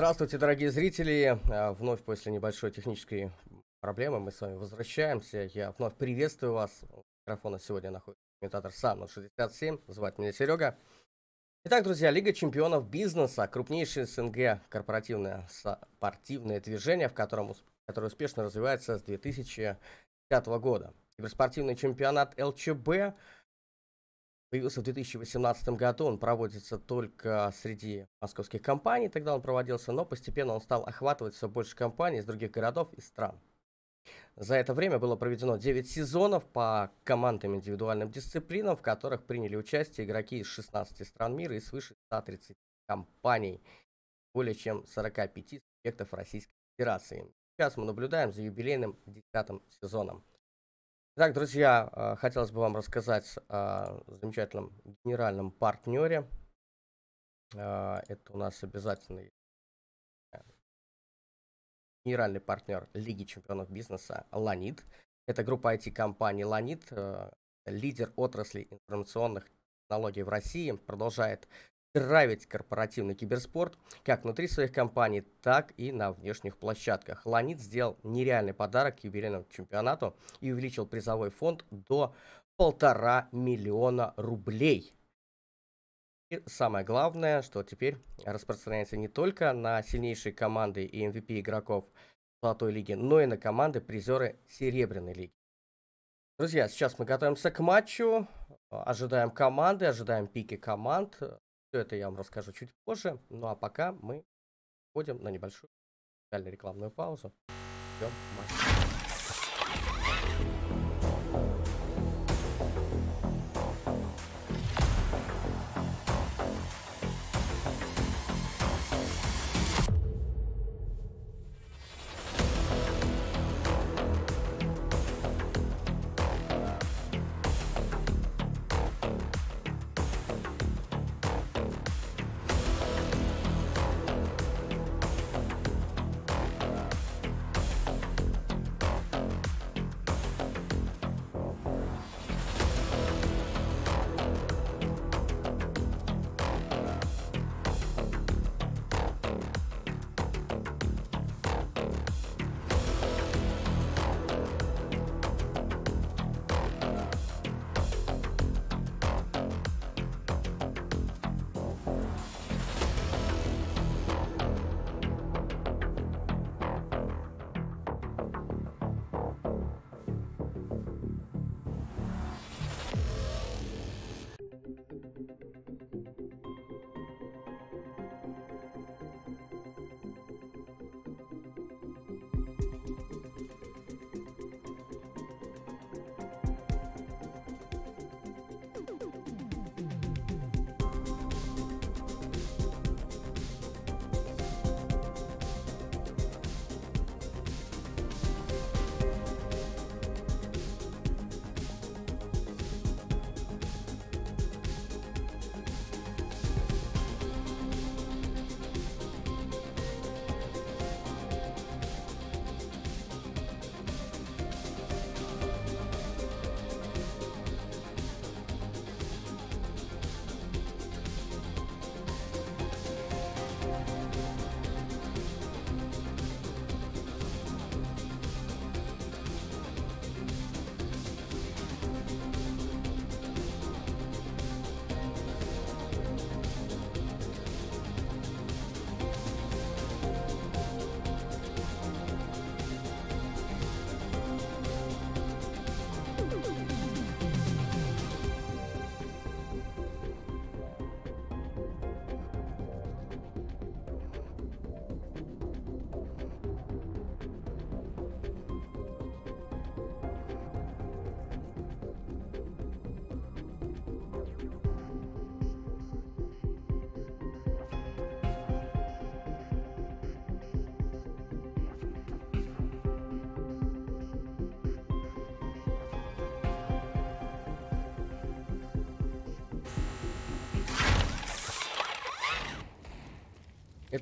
Здравствуйте, дорогие зрители. А, вновь после небольшой технической проблемы мы с вами возвращаемся. Я вновь приветствую вас. У микрофона сегодня находится комментатор сам 67. Звать меня Серега. Итак, друзья, Лига чемпионов бизнеса, крупнейшее СНГ корпоративное спортивное движение, в котором, которое успешно развивается с 2005 года. Киберспортивный чемпионат ЛЧБ появился в 2018 году, он проводится только среди московских компаний, тогда он проводился, но постепенно он стал охватывать все больше компаний из других городов и стран. За это время было проведено 9 сезонов по командным индивидуальным дисциплинам, в которых приняли участие игроки из 16 стран мира и свыше 130 компаний, более чем 45 субъектов Российской Федерации. Сейчас мы наблюдаем за юбилейным 10 сезоном. Итак, друзья, э, хотелось бы вам рассказать о замечательном генеральном партнере. Э, это у нас обязательный э, генеральный партнер Лиги чемпионов бизнеса Ланит. Это группа IT-компаний Ланит, лидер отрасли информационных технологий в России, продолжает драйвить корпоративный киберспорт как внутри своих компаний, так и на внешних площадках. Ланит сделал нереальный подарок юбилейному чемпионату и увеличил призовой фонд до полтора миллиона рублей. И самое главное, что теперь распространяется не только на сильнейшие команды и MVP игроков Золотой Лиги, но и на команды призеры Серебряной Лиги. Друзья, сейчас мы готовимся к матчу, ожидаем команды, ожидаем пики команд. Все это я вам расскажу чуть позже. Ну а пока мы входим на небольшую рекламную паузу. Ждем матча.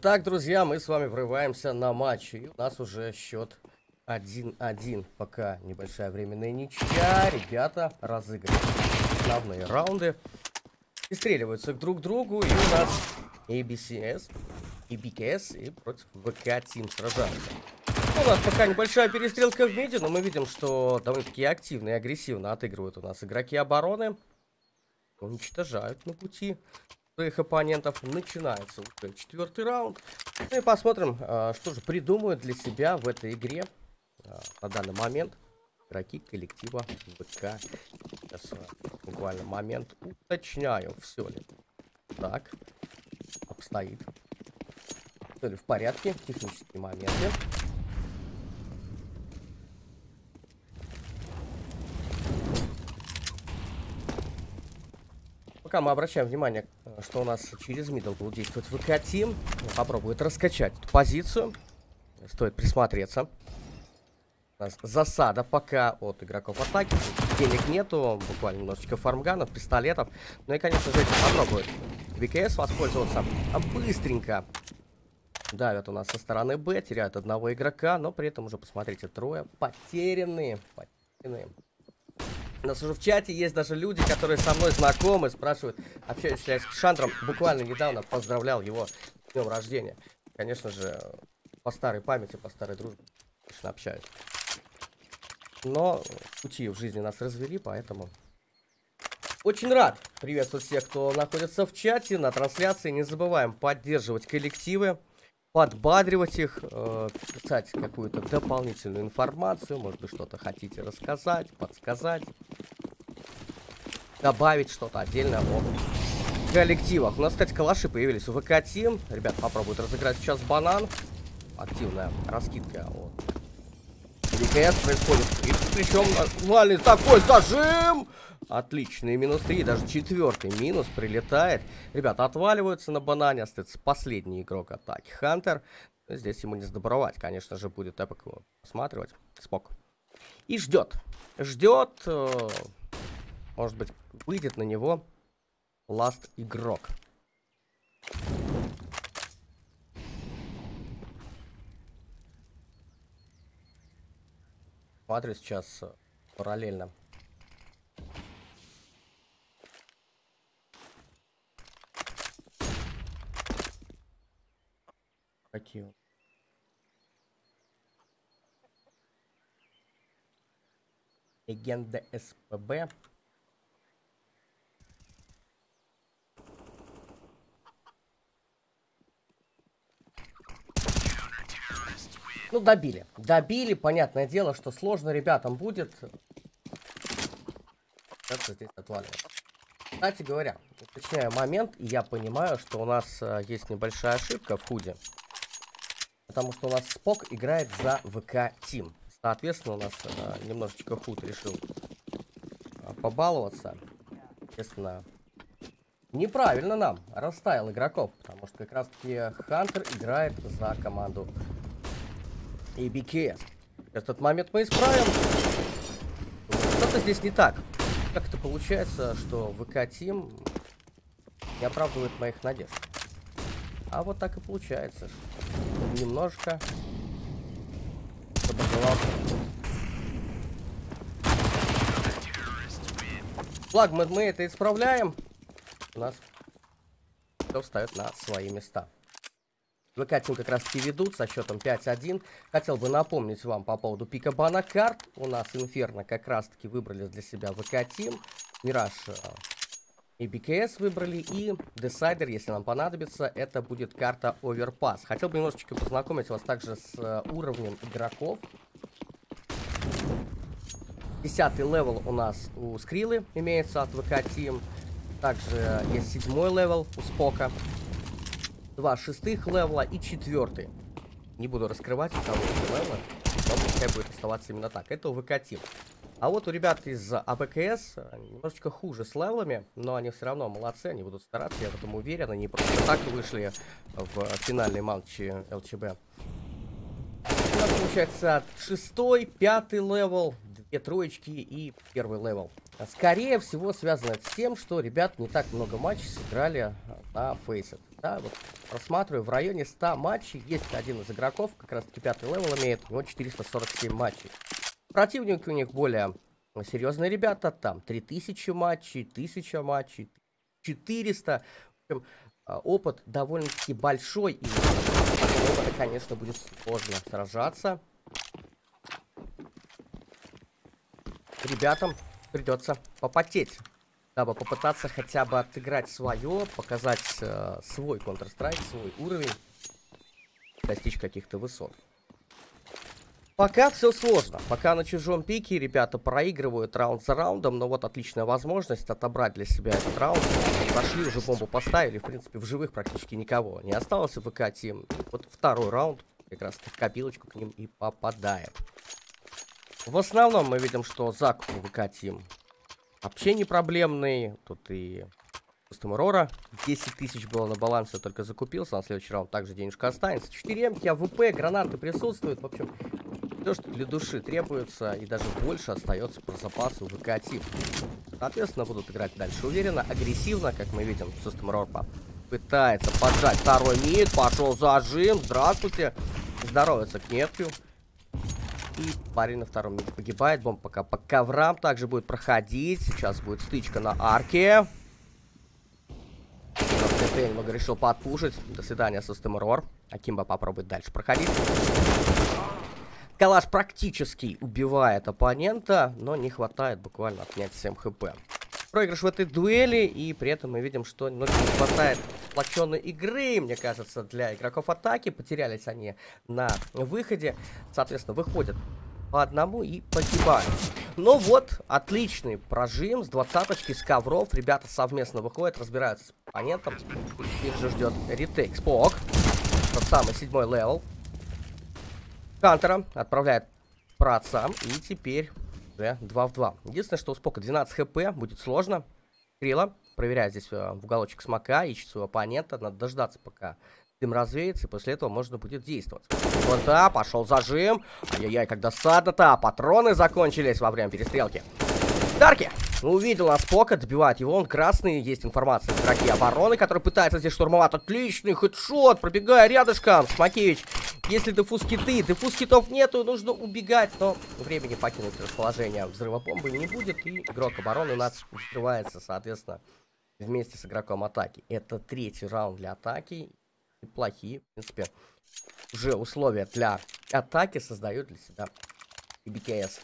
Итак, друзья, мы с вами врываемся на матч. И у нас уже счет 1-1. Пока небольшая временная ничья. Ребята разыгрывают основные раунды. И стреливаются друг к другу. И у нас ABCS и БКС, и против ВК Тим сражаются. У нас пока небольшая перестрелка в миде, но мы видим, что довольно-таки активно и агрессивно отыгрывают у нас игроки обороны. Уничтожают на пути своих оппонентов. Начинается уже четвертый раунд. Ну и посмотрим, а, что же придумают для себя в этой игре а, на данный момент игроки коллектива ВК. Сейчас а, буквально момент уточняю, все ли так обстоит. Все ли в порядке, технические моменты. Пока мы обращаем внимание, что у нас через мидл будет действовать ВК Тим. Попробует раскачать эту позицию. Стоит присмотреться. У нас засада пока от игроков атаки. Денег нету, буквально немножечко фармганов, пистолетов. Ну и, конечно же, попробует ВКС воспользоваться быстренько. Давят у нас со стороны Б, теряют одного игрока, но при этом уже, посмотрите, трое потерянные. Потерянные. Нас уже в чате есть даже люди, которые со мной знакомы, спрашивают, общаюсь ли я с Шандром. Буквально недавно поздравлял его с днем рождения. Конечно же, по старой памяти, по старой дружбе, конечно, общаюсь. Но пути в жизни нас развели, поэтому... Очень рад приветствовать всех, кто находится в чате, на трансляции. Не забываем поддерживать коллективы подбадривать их, э, писать какую-то дополнительную информацию, может быть, что-то хотите рассказать, подсказать, добавить что-то отдельно о коллективах. У нас, кстати, калаши появились у ВК Team. Ребят, попробуют разыграть сейчас банан. Активная раскидка от ВКС происходит. И причем нормальный такой зажим! Отличный минус 3, даже четвертый минус прилетает. Ребята отваливаются на банане, остается последний игрок атаки. Хантер. Здесь ему не сдобровать, конечно же, будет эпок посматривать. Спок. И ждет. Ждет. Э, может быть, выйдет на него ласт игрок. Смотрю сейчас параллельно Какие? Легенда СПБ. Ну, добили. Добили, понятное дело, что сложно ребятам будет. Это здесь отваливается. Кстати говоря, уточняю момент, и я понимаю, что у нас э, есть небольшая ошибка в худе. Потому что у нас Спок играет за ВК Тим. Соответственно, у нас э, немножечко худ решил э, побаловаться. Естественно, неправильно нам расставил игроков. Потому что как раз таки Хантер играет за команду ABKS. Этот момент мы исправим. Что-то здесь не так. Как это получается, что ВК Тим не оправдывает моих надежд? А вот так и получается. Немножко Флагман мы это исправляем. У нас все встает на свои места. ВК Тим как раз таки ведут со счетом 5-1. Хотел бы напомнить вам по поводу пика бана карт. У нас Инферно как раз таки выбрали для себя ВК Тим. Мираж э, и ABCS выбрали, и Decider, если нам понадобится, это будет карта Overpass. Хотел бы немножечко познакомить вас также с э, уровнем игроков. Десятый level у нас у Скрилы имеется от VK Team. Также есть седьмой level у Спока. Два шестых level а и четвертый. Не буду раскрывать того level а, но пускай будет оставаться именно так. Это у ВК Team. А вот у ребят из ABCS немножечко хуже с level ами, но они все равно молодцы, они будут стараться, я в этом уверен. Они просто так вышли в финальный матч ЛЧБ. У нас получается шестой, пятый level, две троечки и первый level. Скорее всего связано с тем, что ребят не так много матчей сыграли на фейсах. Да, вот просматриваю, в районе 100 матчей есть один из игроков, как раз таки пятый level имеет, у него 447 матчей. Противники у них более серьезные ребята, там 3000 матчей, 1000 матчей, 400. а, опыт довольно-таки большой, и опыта, конечно, будет сложно сражаться. Ребятам придется попотеть, дабы попытаться хотя бы отыграть свое, показать э, свой Counter-Strike, свой уровень, достичь каких-то высот. Пока все сложно. Пока на чужом пике ребята проигрывают раунд за раундом. Но вот отличная возможность отобрать для себя этот раунд. Зашли, уже бомбу поставили. В принципе, в живых практически никого не осталось в ВК Тим. Вот второй раунд как раз в копилочку к ним и попадает. В основном мы видим, что закуп у ВК Тим вообще не проблемный. Тут и Рора. 10 тысяч было на балансе, только закупился. На следующий раунд также денежка останется. 4 эмки, АВП, гранаты присутствуют. В общем, то, что для души требуется, и даже больше остается про запасы у. Соответственно, будут играть дальше уверенно, агрессивно, как мы видим. System пытается поджать второй мид, пошел зажим, здравствуйте. Здоровится к Нетпю. И парень на втором миде погибает, бомб пока по коврам также будет проходить. Сейчас будет стычка на арке. Немного решил подпушить. До свидания, System Roar. Акимба попробует дальше проходить. Калаш практически убивает оппонента, но не хватает буквально отнять 7 хп. Проигрыш в этой дуэли, и при этом мы видим, что ну, не хватает сплоченной игры, мне кажется, для игроков атаки. Потерялись они на выходе, соответственно, выходят по одному и погибают. Ну вот, отличный прожим с двадцаточки, с ковров. Ребята совместно выходят, разбираются с оппонентом. Их же ждет retake. Спок. Тот самый седьмой level. Хантера отправляет праотца. И теперь уже 2 в 2. Единственное, что у Спока 12 хп. Будет сложно. Скрила проверяет здесь э, в уголочек smoke а. Ищет своего оппонента. Надо дождаться, пока дым развеется. И после этого можно будет действовать. Вот да, пошел зажим. Ай-яй-яй, как досадно-то. Патроны закончились во время перестрелки. Дарки увидел нас Пока, добивает его, он красный, есть информация игроки обороны, который пытается здесь штурмовать. Отличный хедшот, пробегая рядышком, Смакевич. Если дефуз киты, дефуз китов нету, нужно убегать, но времени покинуть расположение взрыва бомбы не будет, и игрок обороны у нас взрывается, соответственно, вместе с игроком атаки. Это третий раунд для атаки, неплохие, в принципе, уже условия для атаки создают для себя и.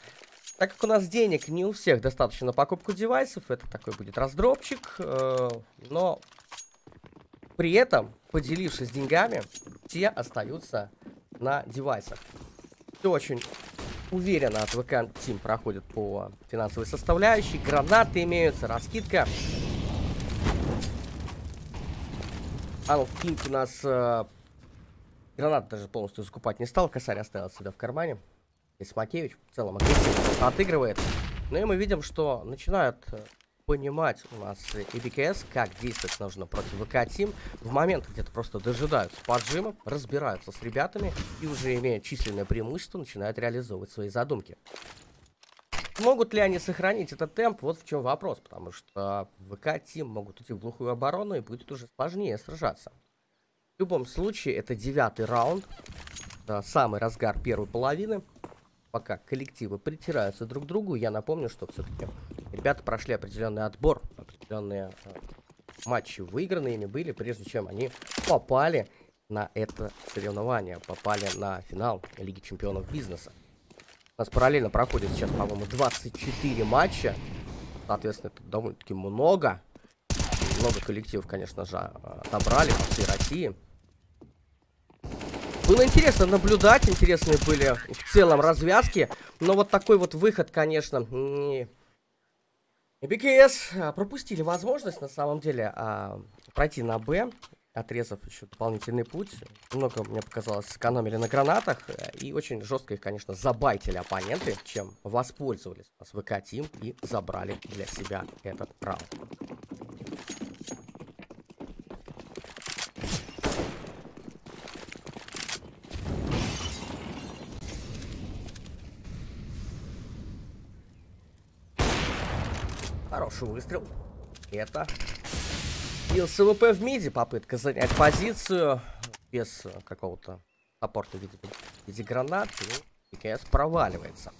Так как у нас денег не у всех достаточно на покупку девайсов, это такой будет раздропчик, э, но при этом, поделившись деньгами, все остаются на девайсах. Все очень уверенно от ВК Team проходит по финансовой составляющей. Гранаты имеются, раскидка. А ну, у нас э, гранат даже полностью закупать не стал, косарь оставил себя в кармане. И Смакевич в целом отыгрывает. Ну и мы видим, что начинают э, понимать у нас БКС, как действовать нужно против ВК Тим. В момент где-то просто дожидаются поджима, разбираются с ребятами и уже имея численное преимущество, начинают реализовывать свои задумки. Могут ли они сохранить этот темп? Вот в чем вопрос, потому что ВК Тим могут идти в глухую оборону и будет уже сложнее сражаться. В любом случае, это девятый раунд, да, самый разгар первой половины пока коллективы притираются друг к другу, я напомню, что все-таки ребята прошли определенный отбор, определенные э, матчи выигранные ими были, прежде чем они попали на это соревнование, попали на финал Лиги Чемпионов Бизнеса. У нас параллельно проходит сейчас, по-моему, 24 матча. Соответственно, это довольно-таки много. Много коллективов, конечно же, отобрали по всей России. Было интересно наблюдать, интересные были в целом развязки, но вот такой вот выход, конечно, не... БКС а, пропустили возможность, на самом деле, а, пройти на Б, отрезав еще дополнительный путь. Много, мне показалось, сэкономили на гранатах. И очень жестко их, конечно, забайтили оппоненты, чем воспользовались с ВК Тим и забрали для себя этот раунд. Хороший выстрел. Это kill с AWP в mid е. Попытка занять позицию без какого-то support а в виде, в виде гранат. ABCS проваливается.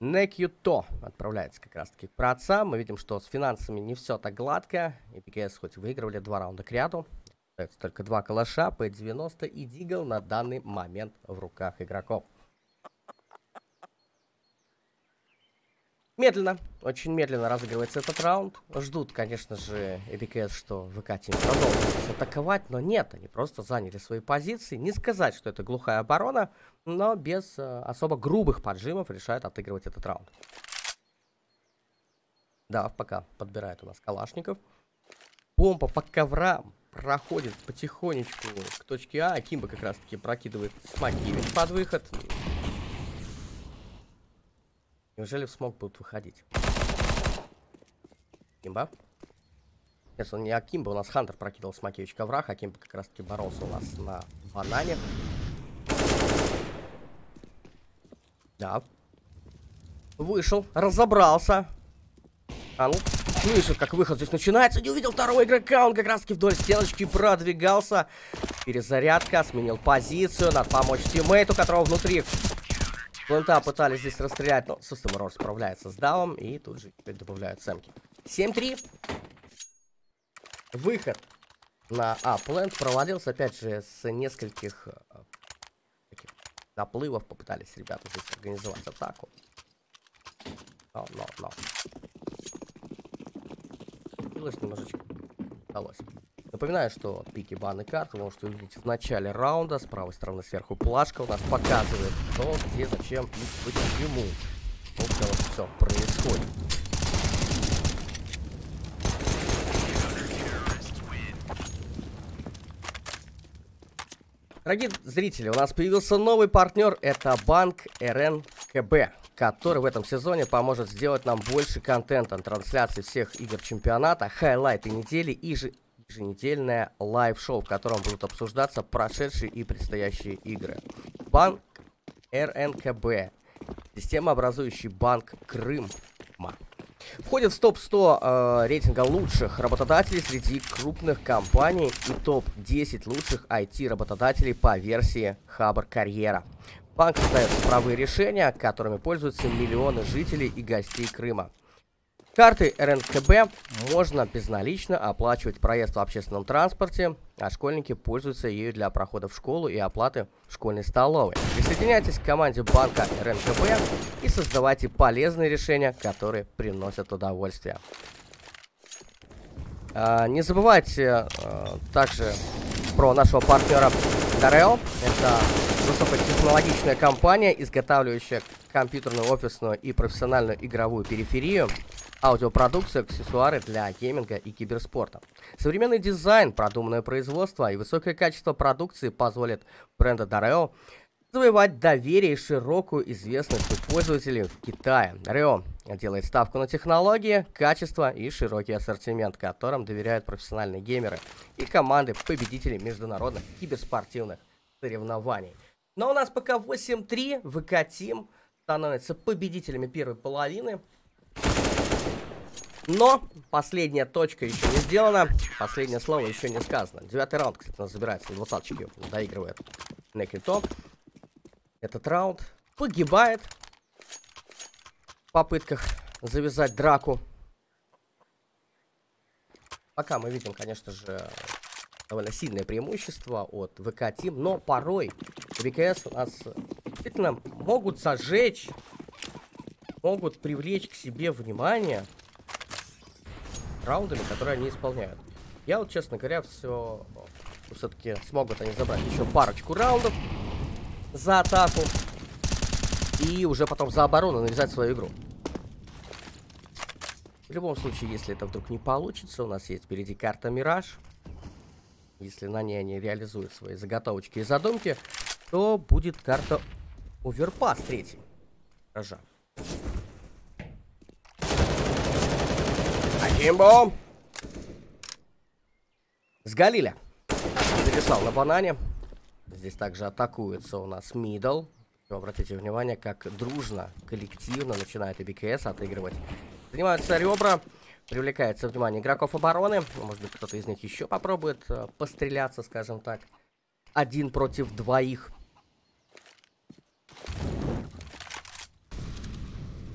Некьюто отправляется как раз-таки к праотцам. Мы видим, что с финансами не все так гладко. ABCS хоть выигрывали два раунда к ряду. Остается только два калаша, П-90 и Deagle на данный момент в руках игроков. Медленно, очень медленно разыгрывается этот раунд. Ждут, конечно же, ЭБКС, что ВК Team продолжит атаковать, но нет, они просто заняли свои позиции. Не сказать, что это глухая оборона, но без э, особо грубых поджимов решают отыгрывать этот раунд. Да, пока подбирает у нас Калашников. Бомба по коврам проходит потихонечку к точке А. Кимба как раз таки прокидывает Смакивич под выход. Неужели в смог будут выходить? Кимба. Нет, он не Акимба, у нас Хантер прокидывал Смакевич коврах, Акимба как раз таки боролся у нас на банане. Да. Вышел, разобрался. А ну, слышит, как выход здесь начинается. Не увидел второго игрока, он как раз таки вдоль стеночки продвигался. Перезарядка, сменил позицию, надо помочь тиммейту, которого внутри Плента пытались здесь расстрелять, но Error справляется с даун и тут же теперь добавляют сэмки. 7-3. Выход на А. Плент провалился, опять же, с нескольких э, таких наплывов попытались ребята здесь организовать атаку. Но, но, но. Удалось немножечко. Удалось. Напоминаю, что пики баны карт вы можете увидеть в начале раунда. С правой стороны сверху плашка у нас показывает, кто, где, зачем и почему. Вот как все происходит. Дорогие зрители, у нас появился новый партнер, это банк РНКБ, который в этом сезоне поможет сделать нам больше контента, трансляции всех игр чемпионата, хайлайты недели и еженедельное лайв-шоу, в котором будут обсуждаться прошедшие и предстоящие игры. Банк РНКБ. Система, образующий банк Крыма. Входит в топ-100 э, рейтинга лучших работодателей среди крупных компаний и топ-10 лучших IT-работодателей по версии Хабр Карьера. Банк создает цифровые решения, которыми пользуются миллионы жителей и гостей Крыма. Картой РНКБ можно безналично оплачивать проезд в общественном транспорте, а школьники пользуются ею для прохода в школу и оплаты в школьной столовой. Присоединяйтесь к команде банка РНКБ и создавайте полезные решения, которые приносят удовольствие. А, не забывайте а, также про нашего партнера Дарео. Это высокотехнологичная компания, изготавливающая компьютерную, офисную и профессиональную игровую периферию аудиопродукция, аксессуары для гейминга и киберспорта. Современный дизайн, продуманное производство и высокое качество продукции позволят бренду Dareo завоевать доверие и широкую известность у пользователей в Китае. Dareo делает ставку на технологии, качество и широкий ассортимент, которым доверяют профессиональные геймеры и команды победителей международных киберспортивных соревнований. Но у нас пока 8-3, ВК Team становится победителями первой половины. Но последняя точка еще не сделана. Последнее слово еще не сказано. Девятый раунд, кстати, у нас забирается. Двадцаточки доигрывает Некрито. Этот раунд погибает в попытках завязать драку. Пока мы видим, конечно же, довольно сильное преимущество от ВК Team, но порой ВКС у нас действительно могут сожечь, могут привлечь к себе внимание раундами, которые они исполняют. Я вот, честно говоря, все... Все-таки смогут они забрать еще парочку раундов за атаку. И уже потом за оборону навязать свою игру. В любом случае, если это вдруг не получится, у нас есть впереди карта Мираж. Если на ней они реализуют свои заготовочки и задумки, то будет карта Оверпас третий. Миража. Имбо! С Галиля. Зависал на банане. Здесь также атакуется у нас мидл. Обратите внимание, как дружно, коллективно начинает и БКС отыгрывать. Занимаются ребра. Привлекается внимание игроков обороны. Может быть, кто-то из них еще попробует э, постреляться, скажем так. Один против двоих.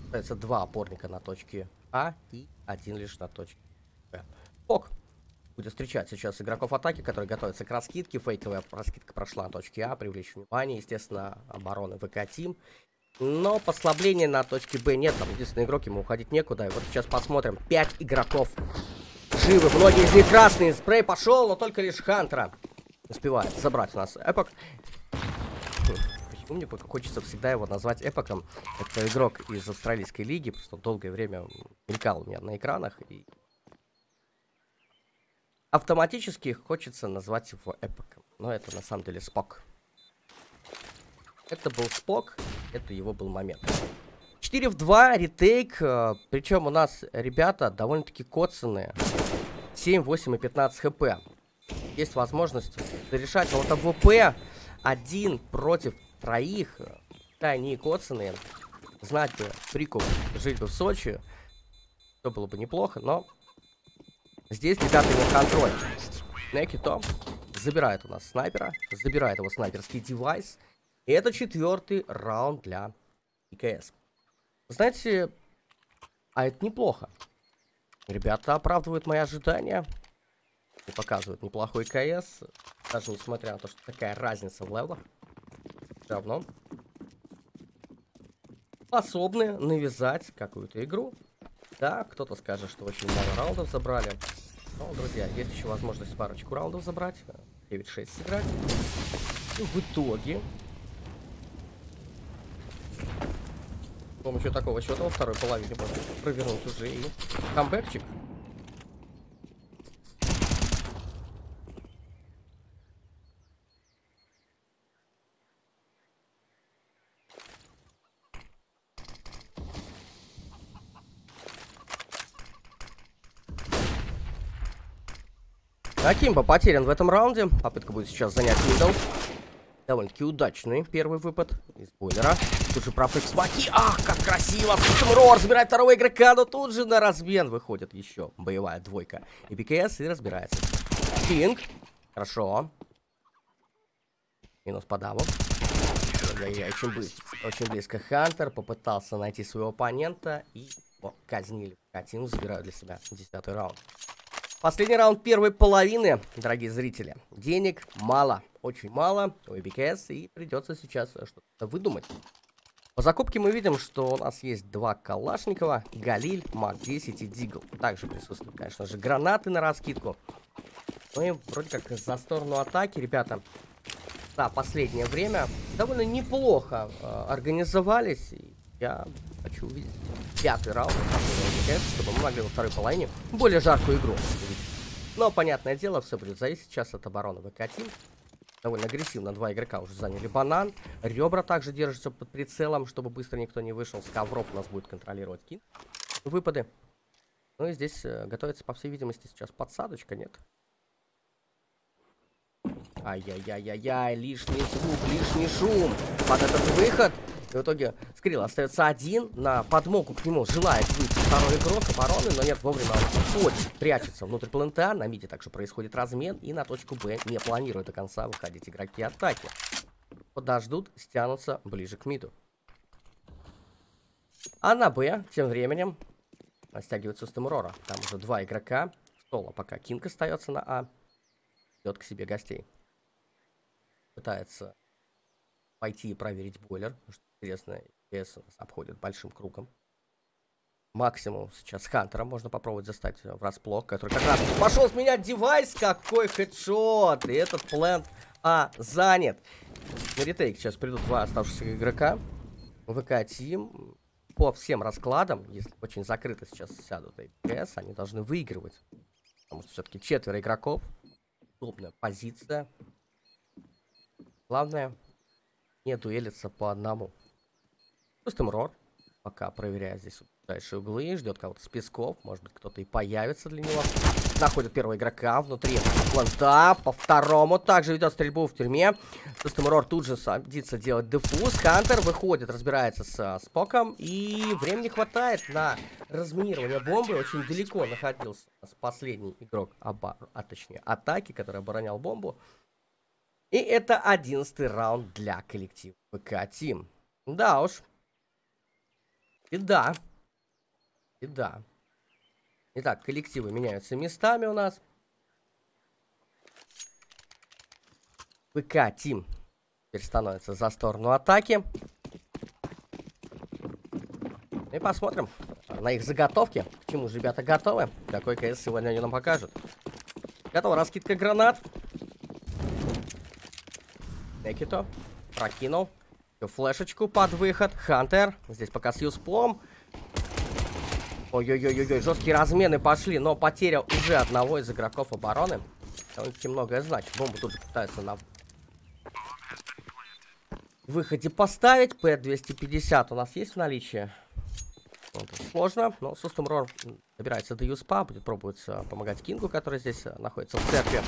Остается два опорника на точке А и один лишь на точке Б. Ок. Будет встречать сейчас игроков атаки, которые готовятся к раскидке. Фейковая раскидка прошла на точке А, привлечь внимание, естественно, обороны ВК Тим. Но послабления на точке Б нет, там единственный игрок, ему уходить некуда. И вот сейчас посмотрим. Пять игроков живы, многие из них красные. Спрей пошел, но только лишь Хантера успевает забрать у нас Эпок. Почему мне хочется всегда его назвать Эпоком? Это игрок из австралийской лиги, просто долгое время мелькал у меня на экранах. И автоматически хочется назвать его Эпоком. Но это на самом деле Спок. Это был Спок, это его был момент. 4 в 2, ретейк. Э, Причем у нас ребята довольно-таки коцанные. 7, 8 и 15 хп. Есть возможность решать. Но вот АВП один против троих. Да, они коцанные. Знать бы прикуп, жить бы в Сочи. То было бы неплохо, но... Здесь ребята имеют контроль. Некито забирает у нас снайпера. Забирает его снайперский девайс. И это четвертый раунд для АБКС. Знаете, а это неплохо. Ребята оправдывают мои ожидания. И показывают неплохой КС. Даже несмотря на то, что такая разница в левелах. Все равно. Способны навязать какую-то игру. Да, кто-то скажет, что очень мало раундов забрали. Но, друзья, есть еще возможность парочку раундов забрать. 9-6 сыграть. И в итоге С помощью такого счета во второй половине можно провернуть уже и камбэкчик. Акимба потерян в этом раунде. Попытка будет сейчас занять мидл. Довольно-таки удачный первый выпад из бойлера. Тут же профлекс Маки. Ах, как красиво! Рор разбирает второго игрока, но тут же на размен выходит еще боевая двойка. И БКС и разбирается. Кинг. Хорошо. Минус по. Очень близко, очень близко Хантер попытался найти своего оппонента и о, казнили. Катину забирают для себя десятый раунд. Последний раунд первой половины, дорогие зрители. Денег мало, очень мало у EBKS, и придется сейчас что-то выдумать. По закупке мы видим, что у нас есть два Калашникова, Галиль, МАК-10 и Дигл. Также присутствуют, конечно же, гранаты на раскидку. Ну и вроде как за сторону атаки, ребята, за последнее время довольно неплохо э, организовались. И я хочу увидеть пятый раунд, чтобы мы могли во второй половине более жаркую игру. Но, понятное дело, все будет зависеть сейчас от обороны ВК-Тим. Довольно агрессивно два игрока уже заняли банан. Ребра также держатся под прицелом, чтобы быстро никто не вышел. Скавроп у нас будет контролировать кин. Выпады. Ну и здесь э, готовится, по всей видимости, сейчас подсадочка, нет? Ай-яй-яй-яй-яй, лишний звук, лишний шум. Под этот выход и в итоге Скрилл остается один, на подмогу к нему желает выйти второй игрок обороны, но нет, вовремя он уходит, прячется внутрь плента, на миде также происходит размен, и на точку Б не планирует до конца выходить игроки атаки. Подождут, стянутся ближе к миду. А на Б, тем временем, стягивается с Тимурора. Там уже два игрока. Соло пока Кинг остается на А. Идет к себе гостей. Пытается пойти и проверить бойлер. Что интересно, ЕС обходит большим кругом. Максимум сейчас Хантера можно попробовать застать врасплох, который как раз пошел сменять девайс. Какой хедшот! И этот плент А занят. На ретейк сейчас придут два оставшихся игрока. ВК Тим. По всем раскладам, если очень закрыто сейчас сядут АПС, они должны выигрывать. Потому что все-таки четверо игроков. Удобная позиция. Главное не дуэлиться по одному. Пустым рор. Пока проверяет здесь дальше углы, ждет кого-то с песков, может быть кто-то и появится для него. Находит первого игрока внутри планта, по второму также ведет стрельбу в тюрьме. Пустым рор тут же садится делать дефуз, Хантер выходит, разбирается с Споком, и времени хватает на разминирование бомбы, очень далеко находился последний игрок, оба, а точнее атаки, который оборонял бомбу. И это одиннадцатый раунд для коллектива ПК Тим. Да уж, И да. И да. Итак, коллективы меняются местами у нас. ВК Тим теперь становится за сторону атаки. И посмотрим на их заготовки. К чему же ребята готовы. Какой КС сегодня они нам покажут. Готова раскидка гранат. Некито. Прокинул. Флешечку под выход. Хантер. Здесь пока с юсплом. Ой-ой-ой-ой, жесткие размены пошли, но потеря уже одного из игроков обороны. Довольно-таки многое значит. Бомбу тут пытаются на выходе поставить. П-250 у нас есть в наличии? Вот, сложно, но Сустом Рор добирается до Юспа, будет пробовать помогать Кингу, который здесь а, находится в церкви.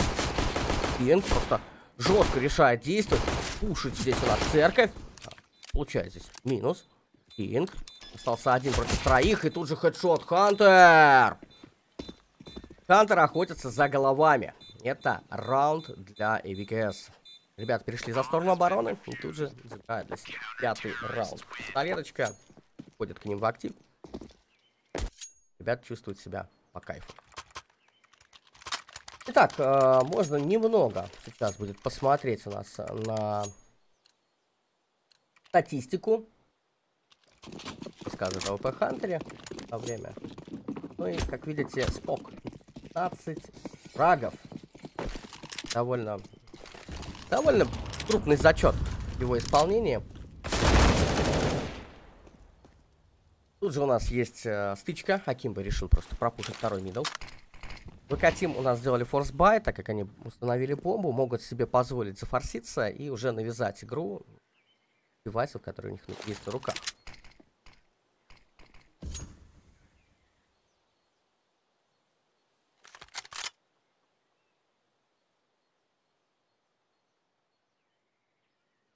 Кинг просто жестко решает действовать, пушить здесь у нас церковь. Получает здесь минус. Кинг остался один против троих, и тут же хедшот Хантер. Хантер охотится за головами. Это раунд для ЭВКС. Ребята перешли за сторону обороны и тут же забирают пятый раунд. Пистолеточка входит к ним в актив. Ребята чувствуют себя по кайфу. Итак, э, можно немного сейчас будет посмотреть у нас на статистику. Рассказывает о Хантере во время. Ну и, как видите, спок. 15 фрагов. Довольно, довольно крупный зачет его исполнения. Тут же у нас есть э, стычка. Акимба решил просто пропушить второй мидл. ВК-тим у нас сделали форс-бай, так как они установили бомбу, могут себе позволить зафорситься и уже навязать игру девайсов, которые у них есть на руках.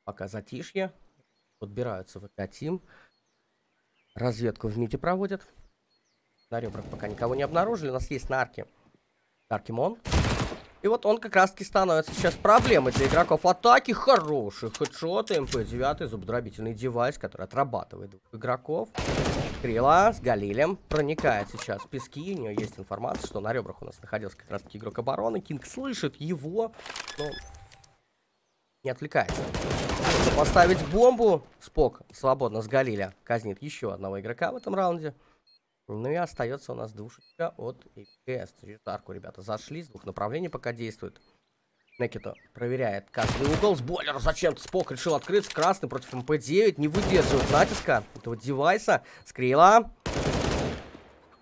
Пока затишье. Подбираются ВК-тим. Разведку в миде проводят. На ребрах пока никого не обнаружили. У нас есть на арке Аркимон. И вот он как раз таки становится сейчас проблемой для игроков атаки. Хороший хедшот, МП-9, зубодробительный девайс, который отрабатывает двух игроков. Крила с Галилем проникает сейчас в пески. У нее есть информация, что на ребрах у нас находился как раз таки игрок обороны. Кинг слышит его, но не отвлекается. Поставить бомбу. Спок свободно с Галиля казнит еще одного игрока в этом раунде. Ну и остается у нас душечка от ИКС. Через арку ребята зашли, с двух направлений пока действует. Некито проверяет каждый угол. С бойлера зачем-то Спок решил открыться. Красный против МП-9. Не выдерживает натиска этого девайса. Скрила.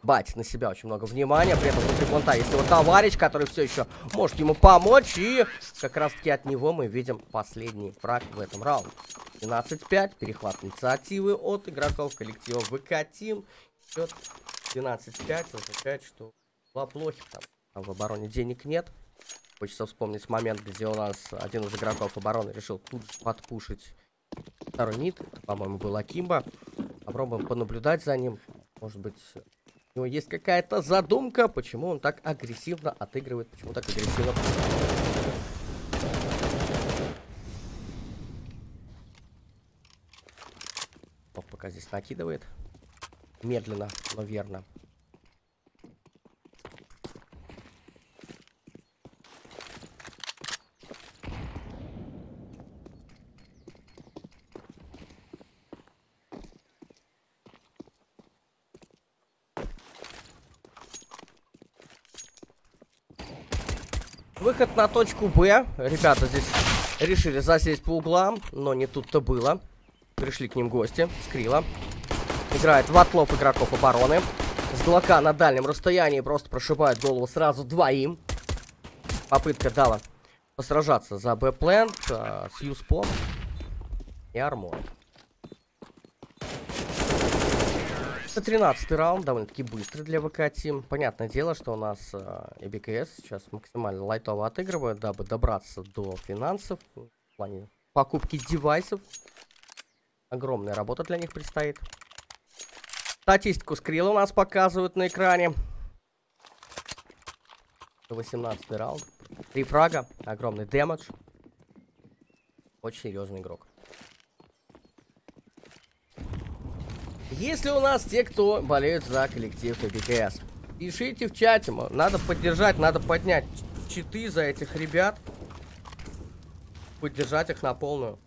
Бать на себя очень много внимания. При этом внутри планта есть его товарищ, который все еще может ему помочь. И как раз таки от него мы видим последний фраг в этом раунде. 12-5. Перехват инициативы от игроков коллектива ВК Тим. Счет 12-5 означает, что два плохи. Там, там в обороне денег нет. Хочется вспомнить момент, где у нас один из игроков обороны решил тут подпушить второй мид. по-моему, был Акимба. Попробуем понаблюдать за ним. Может быть, у него есть какая-то задумка, почему он так агрессивно отыгрывает, почему так агрессивно... Вот пока здесь накидывает. Медленно, но верно. Выход на точку Б. Ребята здесь решили засесть по углам, но не тут-то было. Пришли к ним гости. Скрила. Играет в отлов игроков обороны. С глока на дальнем расстоянии просто прошибает голову сразу двоим. Попытка дала посражаться за Б-плент э, с Юспом и Армор. Это 13 раунд, довольно-таки быстрый для ВК Тим. Понятное дело, что у нас э, и БКС сейчас максимально лайтово отыгрывают, дабы добраться до финансов в плане покупки девайсов. Огромная работа для них предстоит. Статистику скрилла у нас показывают на экране. 18 раунд. Три фрага, огромный дэмэдж. Очень серьезный игрок. Если у нас те, кто болеют за коллектив ЭБКС, пишите в чате, надо поддержать, надо поднять читы за этих ребят, поддержать их на полную.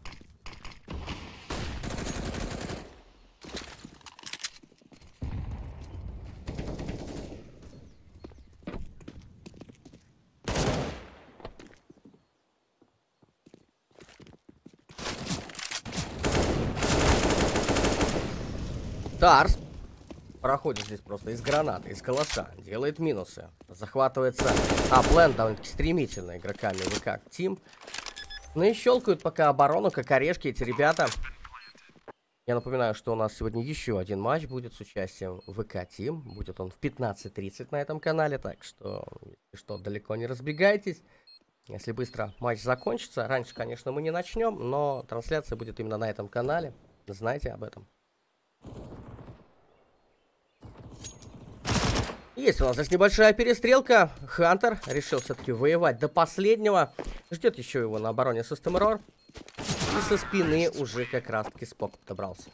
Тарс проходит здесь просто из гранаты, из калаша, делает минусы. Захватывается аплен довольно-таки стремительно игроками ВК Тим. Ну и щелкают пока оборону, как орешки эти ребята. Я напоминаю, что у нас сегодня еще один матч будет с участием ВК Тим. Будет он в 15.30 на этом канале, так что, если что, далеко не разбегайтесь. Если быстро матч закончится, раньше, конечно, мы не начнем, но трансляция будет именно на этом канале. Знайте об этом. Есть у нас здесь небольшая перестрелка. Хантер решил все-таки воевать до последнего. Ждет еще его на обороне System. И со спины уже как раз-таки спок подобрался.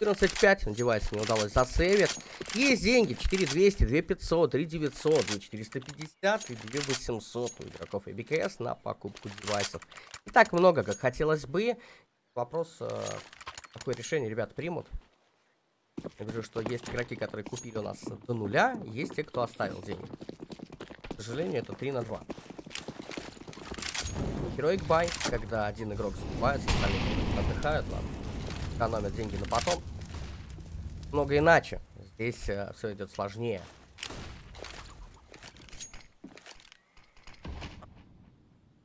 14.5, надевается, не удалось засейвить. Есть деньги, 4200, 2500, 3900, 2450 и 2800 у игроков ABKS на покупку девайсов. Не так много, как хотелось бы. Вопрос, э, какое решение ребят примут. Я говорю, что есть игроки, которые купили у нас до нуля, есть те, кто оставил деньги. К сожалению, это 3 на 2. Heroic Buy, когда один игрок закупается, остальные отдыхают, ладно. Экономят деньги на потом. Много иначе. Здесь э, все идет сложнее.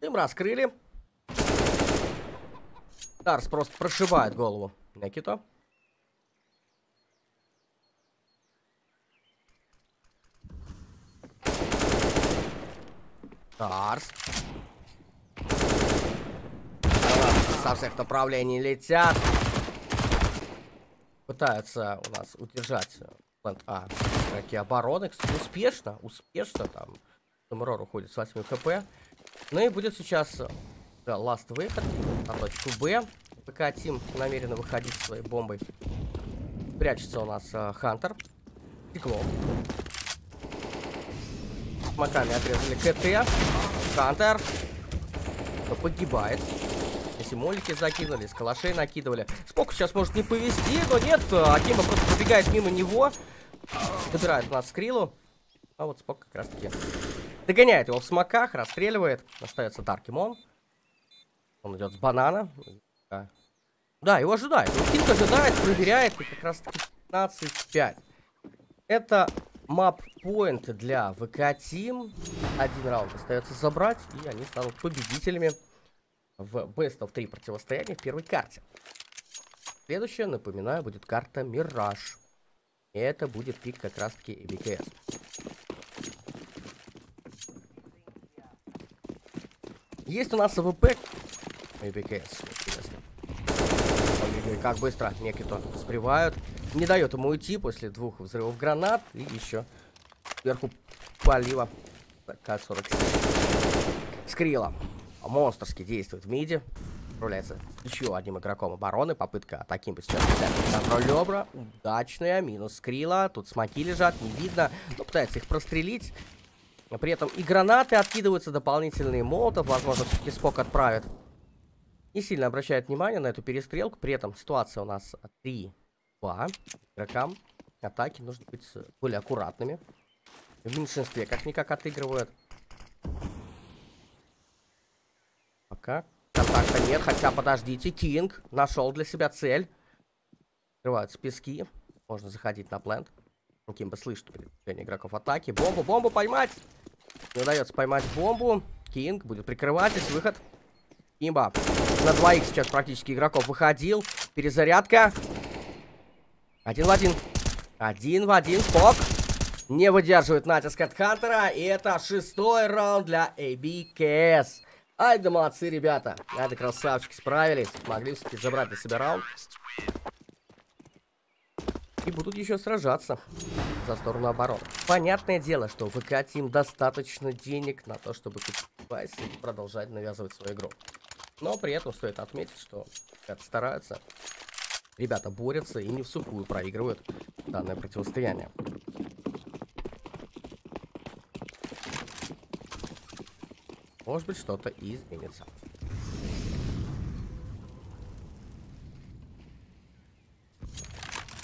Дым раскрыли. Дарс просто прошивает голову Некито. Тарс. Со всех направлений летят. Пытаются у нас удержать плент А. Какие обороны. Кстати, успешно. Успешно там. Самурор уходит с 8 хп. Ну и будет сейчас да, ласт выход на точку Б. ПК Тим намеренно выходить своей бомбой. Прячется у нас э, Хантер. Стекло маками отрезали КТ. Хантер. Погибает. Если молики закинули, с калашей накидывали. Споку сейчас может не повезти, но нет. Акима просто пробегает мимо него. Добирает нас скрилу. А вот Спок как раз таки догоняет его в смоках, расстреливает. Остается Даркимон. Он идет с банана. Да, его ожидает. Кинг ожидает, проверяет. И как раз таки 15-5. Это мап-поинт для ВК Тим. Один раунд остается забрать, и они станут победителями в Best of 3 противостояния в первой карте. Следующая, напоминаю, будет карта Мираж. И это будет пик как раз-таки БКС. Есть у нас АВП и БКС, интересно. Как быстро некие-то спривают. Не дает ему уйти после двух взрывов гранат. И еще сверху полива К-47. Скрила. Монстрски действует в миде. Управляется еще одним игроком обороны. Попытка атаки сейчас контроль. Удачная. Минус Скрила. Тут смоки лежат. Не видно. Но пытается их прострелить. При этом и гранаты откидываются, дополнительные молотов. Возможно, все-таки Спок отправит. Не сильно обращает внимание на эту перестрелку. При этом ситуация у нас 3 2. Игрокам атаки нужно быть более аккуратными. В меньшинстве как-никак отыгрывают. Пока контакта нет, хотя подождите. Кинг нашел для себя цель. Открывают списки. Можно заходить на плент. Кимба слышит передвижение игроков атаки. Бомбу, бомбу поймать! Не удается поймать бомбу. Кинг будет прикрывать здесь выход. Кимба на двоих сейчас практически игроков выходил. Перезарядка. Один в один. Один в один. Спок. Не выдерживает натиск от Хантера. И это шестой раунд для ABKS. Ай да молодцы, ребята. Ай да красавчики справились. Могли все-таки забрать для себя раунд. И будут еще сражаться за сторону обороны. Понятное дело, что ВК Тим достаточно денег на то, чтобы купить и продолжать навязывать свою игру. Но при этом стоит отметить, что стараются ребята борются и не в сухую проигрывают данное противостояние. Может быть, что-то изменится.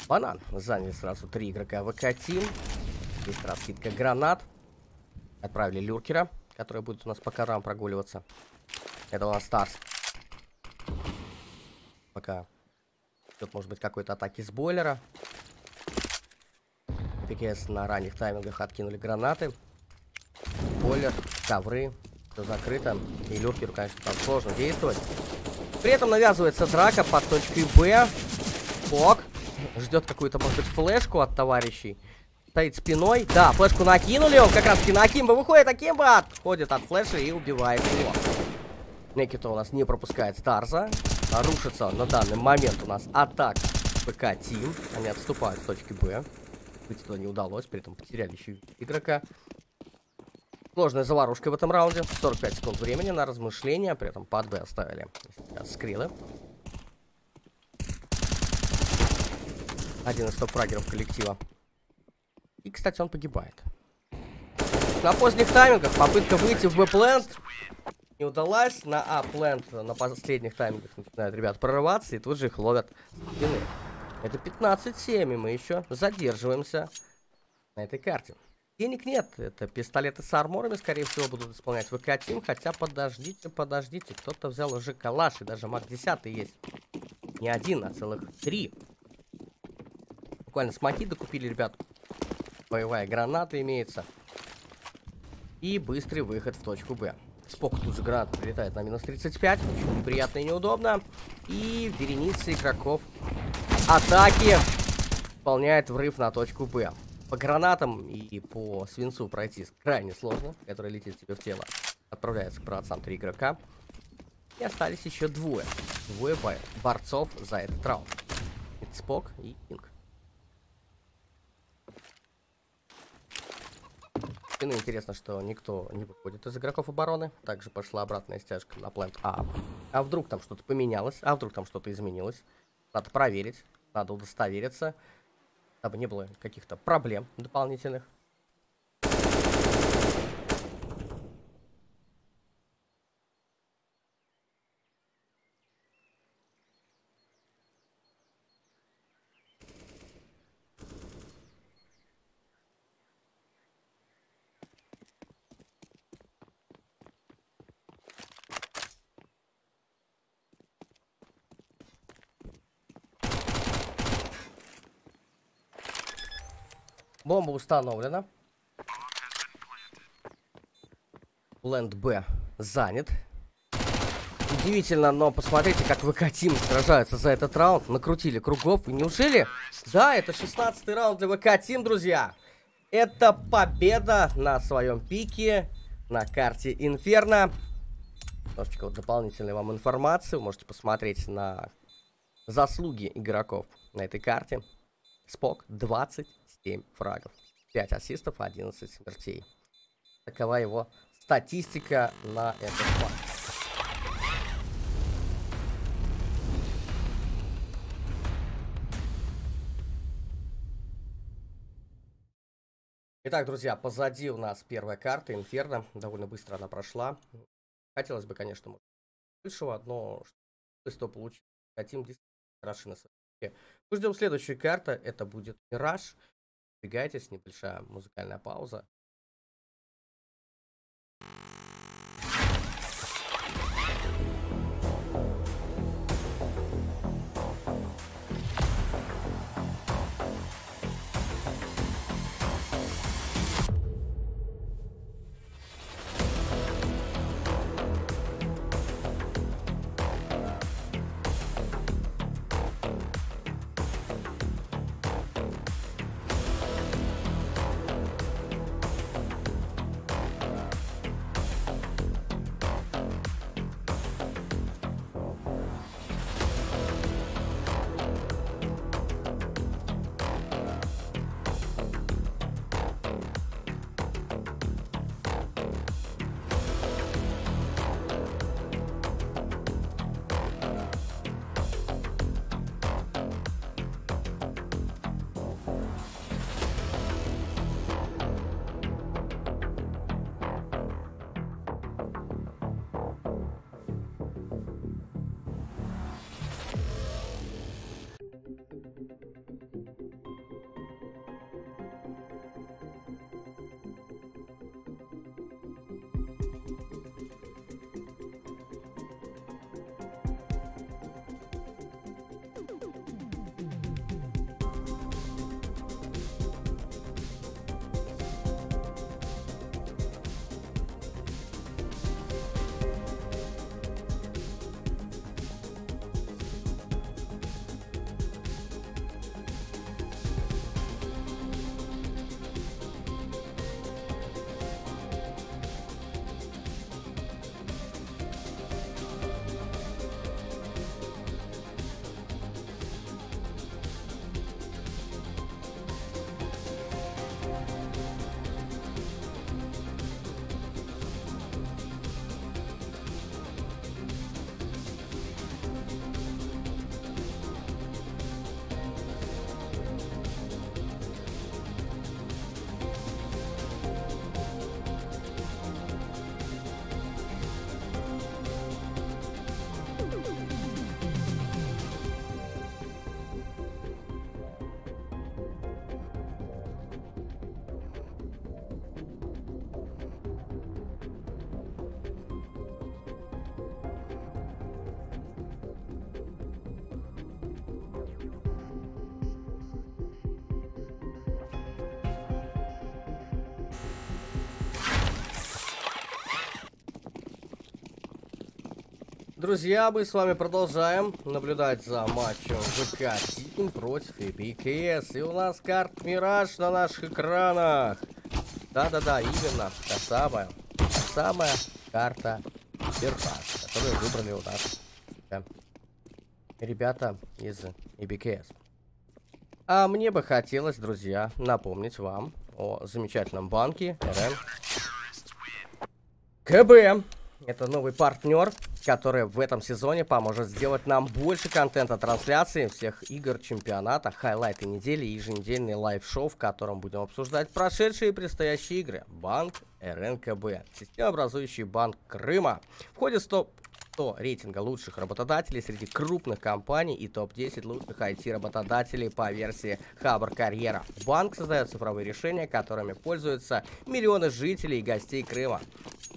Банан. Заняли сразу три игрока ВК Тим. Есть раскидка гранат. Отправили люркера, который будет у нас по карам прогуливаться. Это у нас Старс. Пока Тут может быть какой-то атаки с бойлера. ПКС на ранних таймингах откинули гранаты. Бойлер, ковры, все закрыто. И люркеру, конечно, там сложно действовать. При этом навязывается драка под точкой Б. Ок. Ждет какую-то, может быть, флешку от товарищей. Стоит спиной. Да, флешку накинули. Он как раз на Акимба выходит. Акимба отходит от флеша и убивает его. Некито у нас не пропускает Старза. Рушится на данный момент у нас атак ПК Тим. Они отступают с точки Б. Выйти туда не удалось, при этом потеряли еще игрока. Сложная заварушка в этом раунде. 45 секунд времени на размышления. При этом под Б оставили скрилы. Один из топ-фрагеров коллектива. И, кстати, он погибает. На поздних таймингах попытка выйти в Б-плент не удалась. На А-плент на последних таймингах начинают ребят прорываться, и тут же их ловят с спины. Это 15-7, и мы еще задерживаемся на этой карте. Денег нет, это пистолеты с арморами, скорее всего, будут исполнять ВК Тим, хотя подождите, подождите, кто-то взял уже калаш, и даже маг 10 есть. Не один, а целых три. Буквально смоки докупили, ребят. Боевая граната имеется. И быстрый выход в точку Б. Спок тут гранат прилетает на минус 35. Очень неприятно и неудобно. И вереница игроков атаки выполняет врыв на точку Б. По гранатам и по свинцу пройти крайне сложно, который летит тебе в тело. Отправляется к братцам три игрока. И остались еще двое. Двое борцов за этот раунд. Спок и Кинг. Спины интересно, что никто не выходит из игроков обороны. Также пошла обратная стяжка на плент А. А вдруг там что-то поменялось, а вдруг там что-то изменилось. Надо проверить, надо удостовериться, чтобы не было каких-то проблем дополнительных. Бомба установлена. Ленд Б занят. Удивительно, но посмотрите, как ВК Тим сражаются за этот раунд. Накрутили кругов. И неужели... Да, это 16 раунд для ВК Тим, друзья. Это победа на своем пике на карте Инферно. Немножечко вот дополнительной вам информации. Вы можете посмотреть на заслуги игроков на этой карте. Спок 20 7 фрагов. 5 ассистов, 11 смертей. Такова его статистика на этот матч. Итак, друзья, позади у нас первая карта, Инферно. Довольно быстро она прошла. Хотелось бы, конечно, большего, но что получить. Хотим хороши на своей Мы ждем следующую карту. Это будет Мираж напрягайтесь, небольшая музыкальная пауза. Друзья, мы с вами продолжаем наблюдать за матчем ВК Тим против EPKS. И у нас карт Мираж на наших экранах. Да-да-да, именно. Та самая, та самая карта Мираж, которую выбрали у нас ребята из EPKS. А мне бы хотелось, друзья, напомнить вам о замечательном банке РН КБ. Это новый партнер, который в этом сезоне поможет сделать нам больше контента трансляции всех игр чемпионата, хайлайты недели и еженедельный лайв-шоу, в котором будем обсуждать прошедшие и предстоящие игры. Банк РНКБ. Системообразующий банк Крыма. В топ 100 рейтинга лучших работодателей среди крупных компаний и топ-10 лучших IT-работодателей по версии Хабр Карьера. Банк создает цифровые решения, которыми пользуются миллионы жителей и гостей Крыма.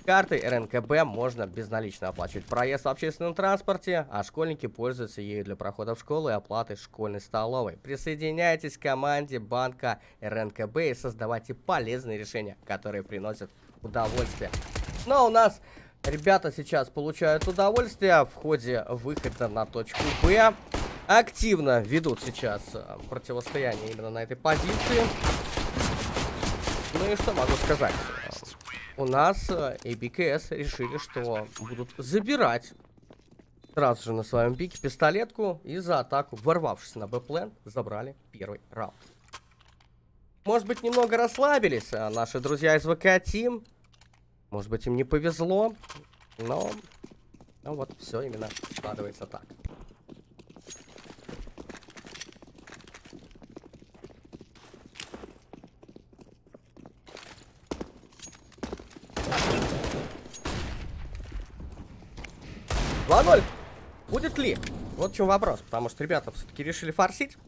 Картой РНКБ можно безналично оплачивать проезд в общественном транспорте, а школьники пользуются ею для прохода в школу и оплаты школьной столовой. Присоединяйтесь к команде банка РНКБ и создавайте полезные решения, которые приносят удовольствие. Но у нас ребята сейчас получают удовольствие в ходе выхода на точку Б. Активно ведут сейчас э, противостояние именно на этой позиции. Ну и что могу сказать? У нас ABKS э, решили, что будут забирать сразу же на своем пике пистолетку и за атаку, ворвавшись на Б-плен, забрали первый раунд. Может быть, немного расслабились а наши друзья из ВК Team. Может быть, им не повезло, но... Ну вот, все именно складывается так. 2-0. Будет ли? Вот в чем вопрос. Потому что ребята все-таки решили форсить.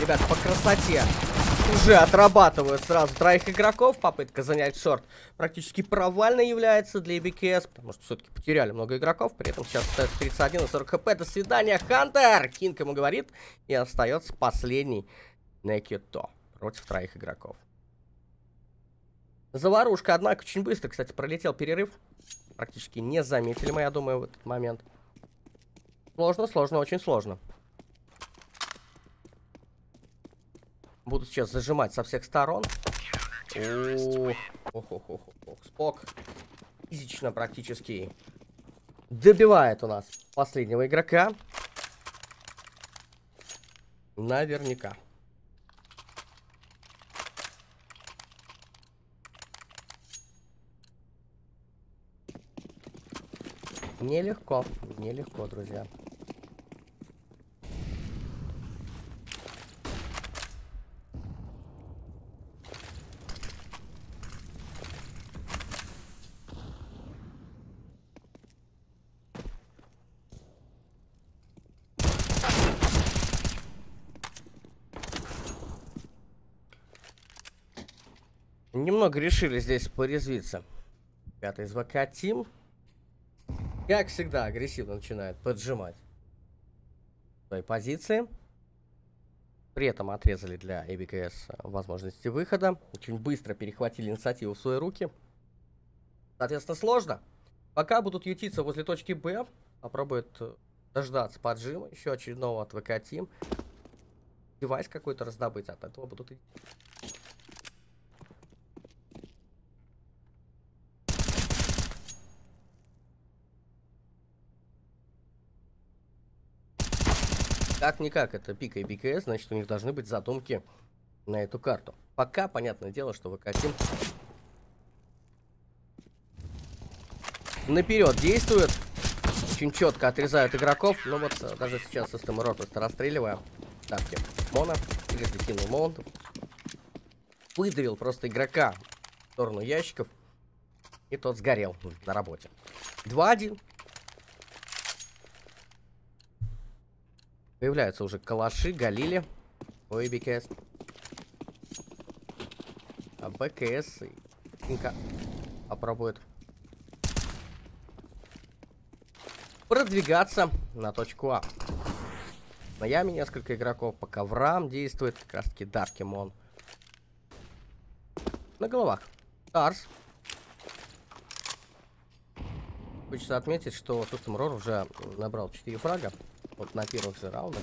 Ребята, по красоте уже отрабатывают сразу троих игроков. Попытка занять шорт практически провальной является для BKS, потому что все-таки потеряли много игроков. При этом сейчас остается 31 и 40 хп. До свидания, Хантер! Кинг ему говорит. И остается последний Некито против троих игроков. Заварушка, однако, очень быстро, кстати, пролетел перерыв практически не заметили мы, я думаю, в этот момент. Сложно, сложно, очень сложно. Буду сейчас зажимать со всех сторон. Ох, ох, ох, ох, Спок физично практически добивает у нас последнего игрока. Наверняка. Нелегко, нелегко, друзья. Немного решили здесь порезвиться. Пятый из ВК Тим как всегда, агрессивно начинает поджимать свои позиции. При этом отрезали для ABKS возможности выхода. Очень быстро перехватили инициативу в свои руки. Соответственно, сложно. Пока будут ютиться возле точки Б, попробуют дождаться поджима еще очередного от ВК Тим. Девайс какой-то раздобыть, от этого будут идти. Как-никак, это пик АБКС, значит, у них должны быть задумки на эту карту. Пока, понятное дело, что ВК-1 наперед действует. Очень четко отрезают игроков. Но вот э, даже сейчас System Error просто расстреливая. Ставки Мона. Или закинул Молотов. Выдавил просто игрока в сторону ящиков. И тот сгорел на работе. 2-1. Появляются уже калаши, галили. Ой, БКС. А БКС Инка попробует продвигаться на точку А. На яме несколько игроков по коврам действует как раз таки Даркимон. На головах. Тарс. Хочется отметить, что System Roar уже набрал 4 фрага. Вот на первых же раундах.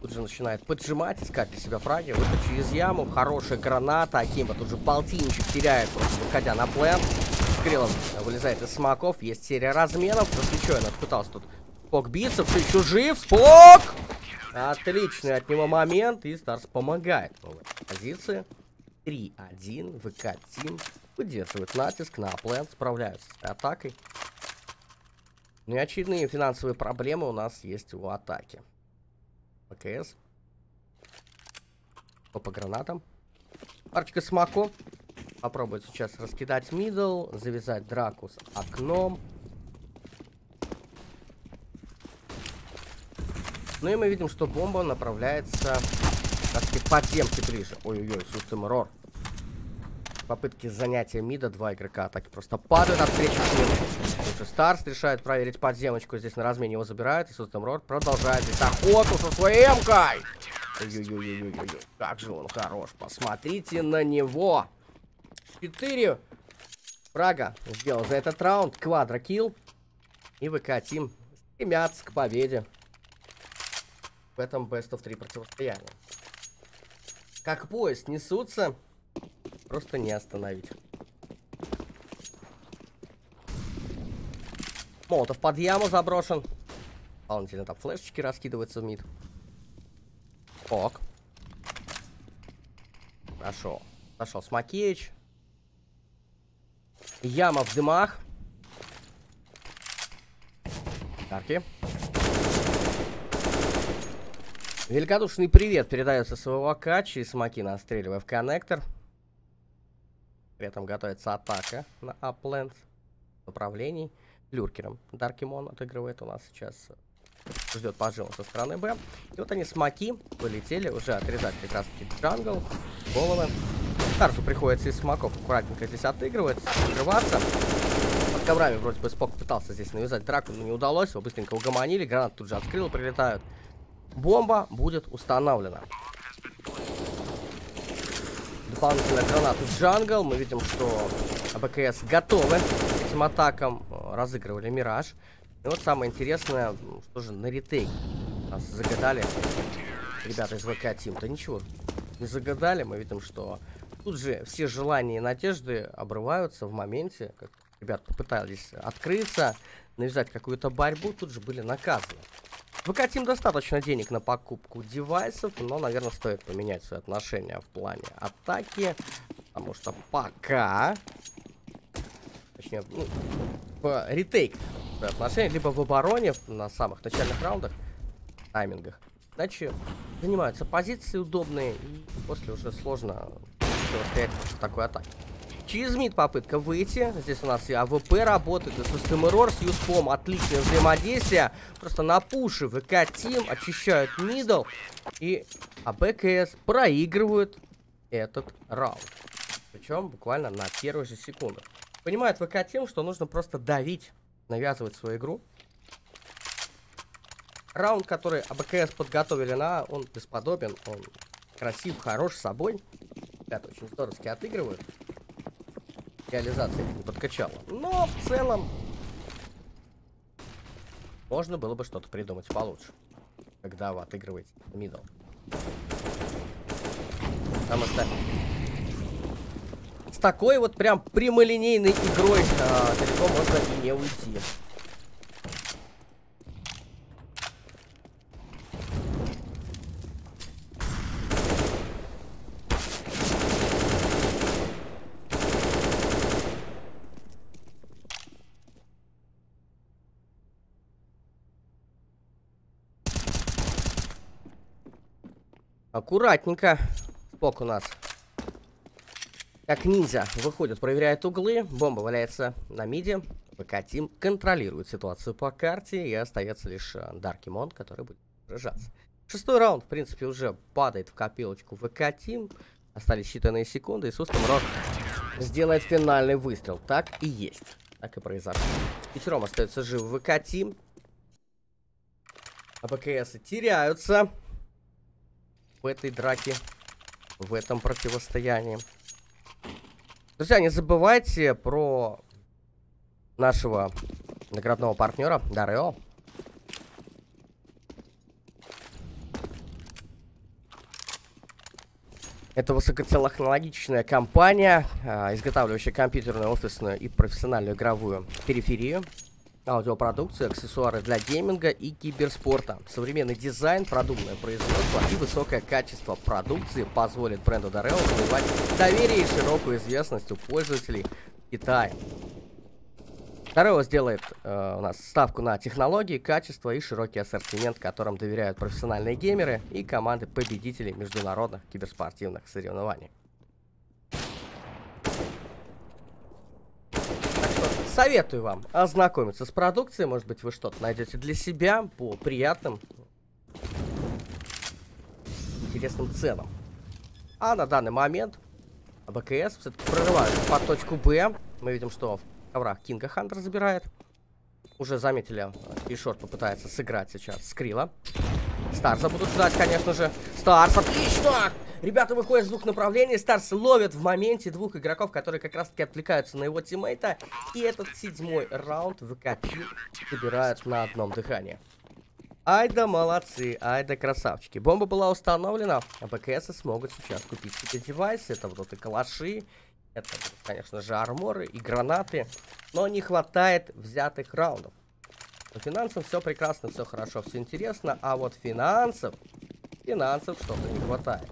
Тут же начинает поджимать, искать для себя фраги. Выходит из яму. Хорошая граната. Акимба тут же полтинничек теряет, просто выходя на плен. Скрилом вылезает из смоков. Есть серия разменов. За свечой пытался тут Спок биться. Все еще жив. Спок! Отличный от него момент. И Старс помогает позиции. 3-1. ВК Тим выдерживает натиск на плен. Справляются с атакой. Ну и очевидные финансовые проблемы у нас есть в атаке. ПКС. По гранатам. Парочка смоков. Попробует сейчас раскидать мидл, завязать драку с окном. Ну и мы видим, что бомба направляется все-таки подземки ближе. Ой-ой-ой, System Error. Попытки занятия мида, два игрока атаки просто падают от встречи с Старс решает проверить подземочку. Здесь на размене его забирают. И System Error продолжает здесь охоту со своей эмкой. Как же он хорош. Посмотрите на него. Четыре фрага сделал за этот раунд. Квадрокилл. И ВК Тим стремятся к победе в этом Best of 3 противостоянии. Как поезд несутся, просто не остановить. Молотов под яму заброшен. Дополнительно там флешечки раскидываются в мид. Ок. Хорошо. Пошел Смакеич. Яма в дымах. Тарки. Великодушный привет передается своего кача и смоки настреливая в коннектор. При этом готовится атака на апленд направлений люркером. Даркимон отыгрывает у нас сейчас. Ждет поджим со стороны Б. И вот они смоки полетели уже отрезать как раз таки джангл, головы. Тарсу приходится из смоков аккуратненько здесь отыгрывать, открываться. Под коврами вроде бы Спок пытался здесь навязать драку, но не удалось. Его быстренько угомонили, гранат тут же открыл, прилетают. Бомба будет установлена. Дополнительная граната джангл. Мы видим, что АБКС готовы к этим атакам. Разыгрывали Мираж. И вот самое интересное, что же на ретейк нас загадали ребята из ВК Тим. Да ничего, не загадали. Мы видим, что тут же все желания и надежды обрываются в моменте, как ребят попытались открыться, навязать какую-то борьбу, тут же были наказаны. Выкатим достаточно денег на покупку девайсов, но, наверное, стоит поменять свои отношения в плане атаки. Потому что пока... Точнее, ну, в ретейк отношения, либо в обороне на самых начальных раундах, таймингах. Иначе занимаются позиции удобные, и после уже сложно противостоять такой атаке. Через мид попытка выйти. Здесь у нас и АВП работает, и System Error с Юспом. Отличное взаимодействие. Просто на пуше ВК Тим очищают мидл. И АБКС проигрывают этот раунд. Причем буквально на первую же секунду. Понимает ВК Тим, что нужно просто давить, навязывать свою игру. Раунд, который АБКС подготовили на, он бесподобен, он красив, хорош собой. Ребята очень здоровски отыгрывают реализация не подкачала. Но в целом можно было бы что-то придумать получше, когда вы отыгрываете мидл. Потому что с такой вот прям прямолинейной игрой а, далеко можно и не уйти. Аккуратненько. Спок у нас. Как ниндзя выходит, проверяет углы. Бомба валяется на миде. ВК Тим контролирует ситуацию по карте. И остается лишь э, Даркимон, который будет сражаться. Шестой раунд, в принципе, уже падает в копилочку ВК Тим. Остались считанные секунды. И Сустом Рок сделает финальный выстрел. Так и есть. Так и произошло. Пятером остается жив ВК Тим. АПКСы теряются в этой драке, в этом противостоянии. Друзья, не забывайте про нашего наградного партнера Дарео. Это высокотехнологичная компания, а, изготавливающая компьютерную, офисную и профессиональную игровую периферию, аудиопродукцию, аксессуары для гейминга и киберспорта. Современный дизайн, продуманное производство и высокое качество продукции позволит бренду Дарео завоевать доверие и широкую известность у пользователей Китая. Второе сделает э, у нас ставку на технологии, качество и широкий ассортимент, которым доверяют профессиональные геймеры и команды победителей международных киберспортивных соревнований. Советую вам ознакомиться с продукцией. Может быть, вы что-то найдете для себя по приятным, интересным ценам. А на данный момент АБКС все-таки прорывают под точку Б. Мы видим, что коврах Кинга Хантер забирает. Уже заметили, и шорт попытается сыграть сейчас Скрила. Старса будут ждать, конечно же. Старс, отлично! Ребята выходят с двух направлений. Старс ловит в моменте двух игроков, которые как раз-таки отвлекаются на его тиммейта. И этот седьмой раунд ВК-Тим забирают на одном дыхании. Ай да молодцы, ай да красавчики. Бомба была установлена, а БКС смогут сейчас купить себе девайсы. Это вот и калаши, это, конечно же, арморы и гранаты. Но не хватает взятых раундов. По финансам все прекрасно, все хорошо, все интересно. А вот финансов, финансов что-то не хватает.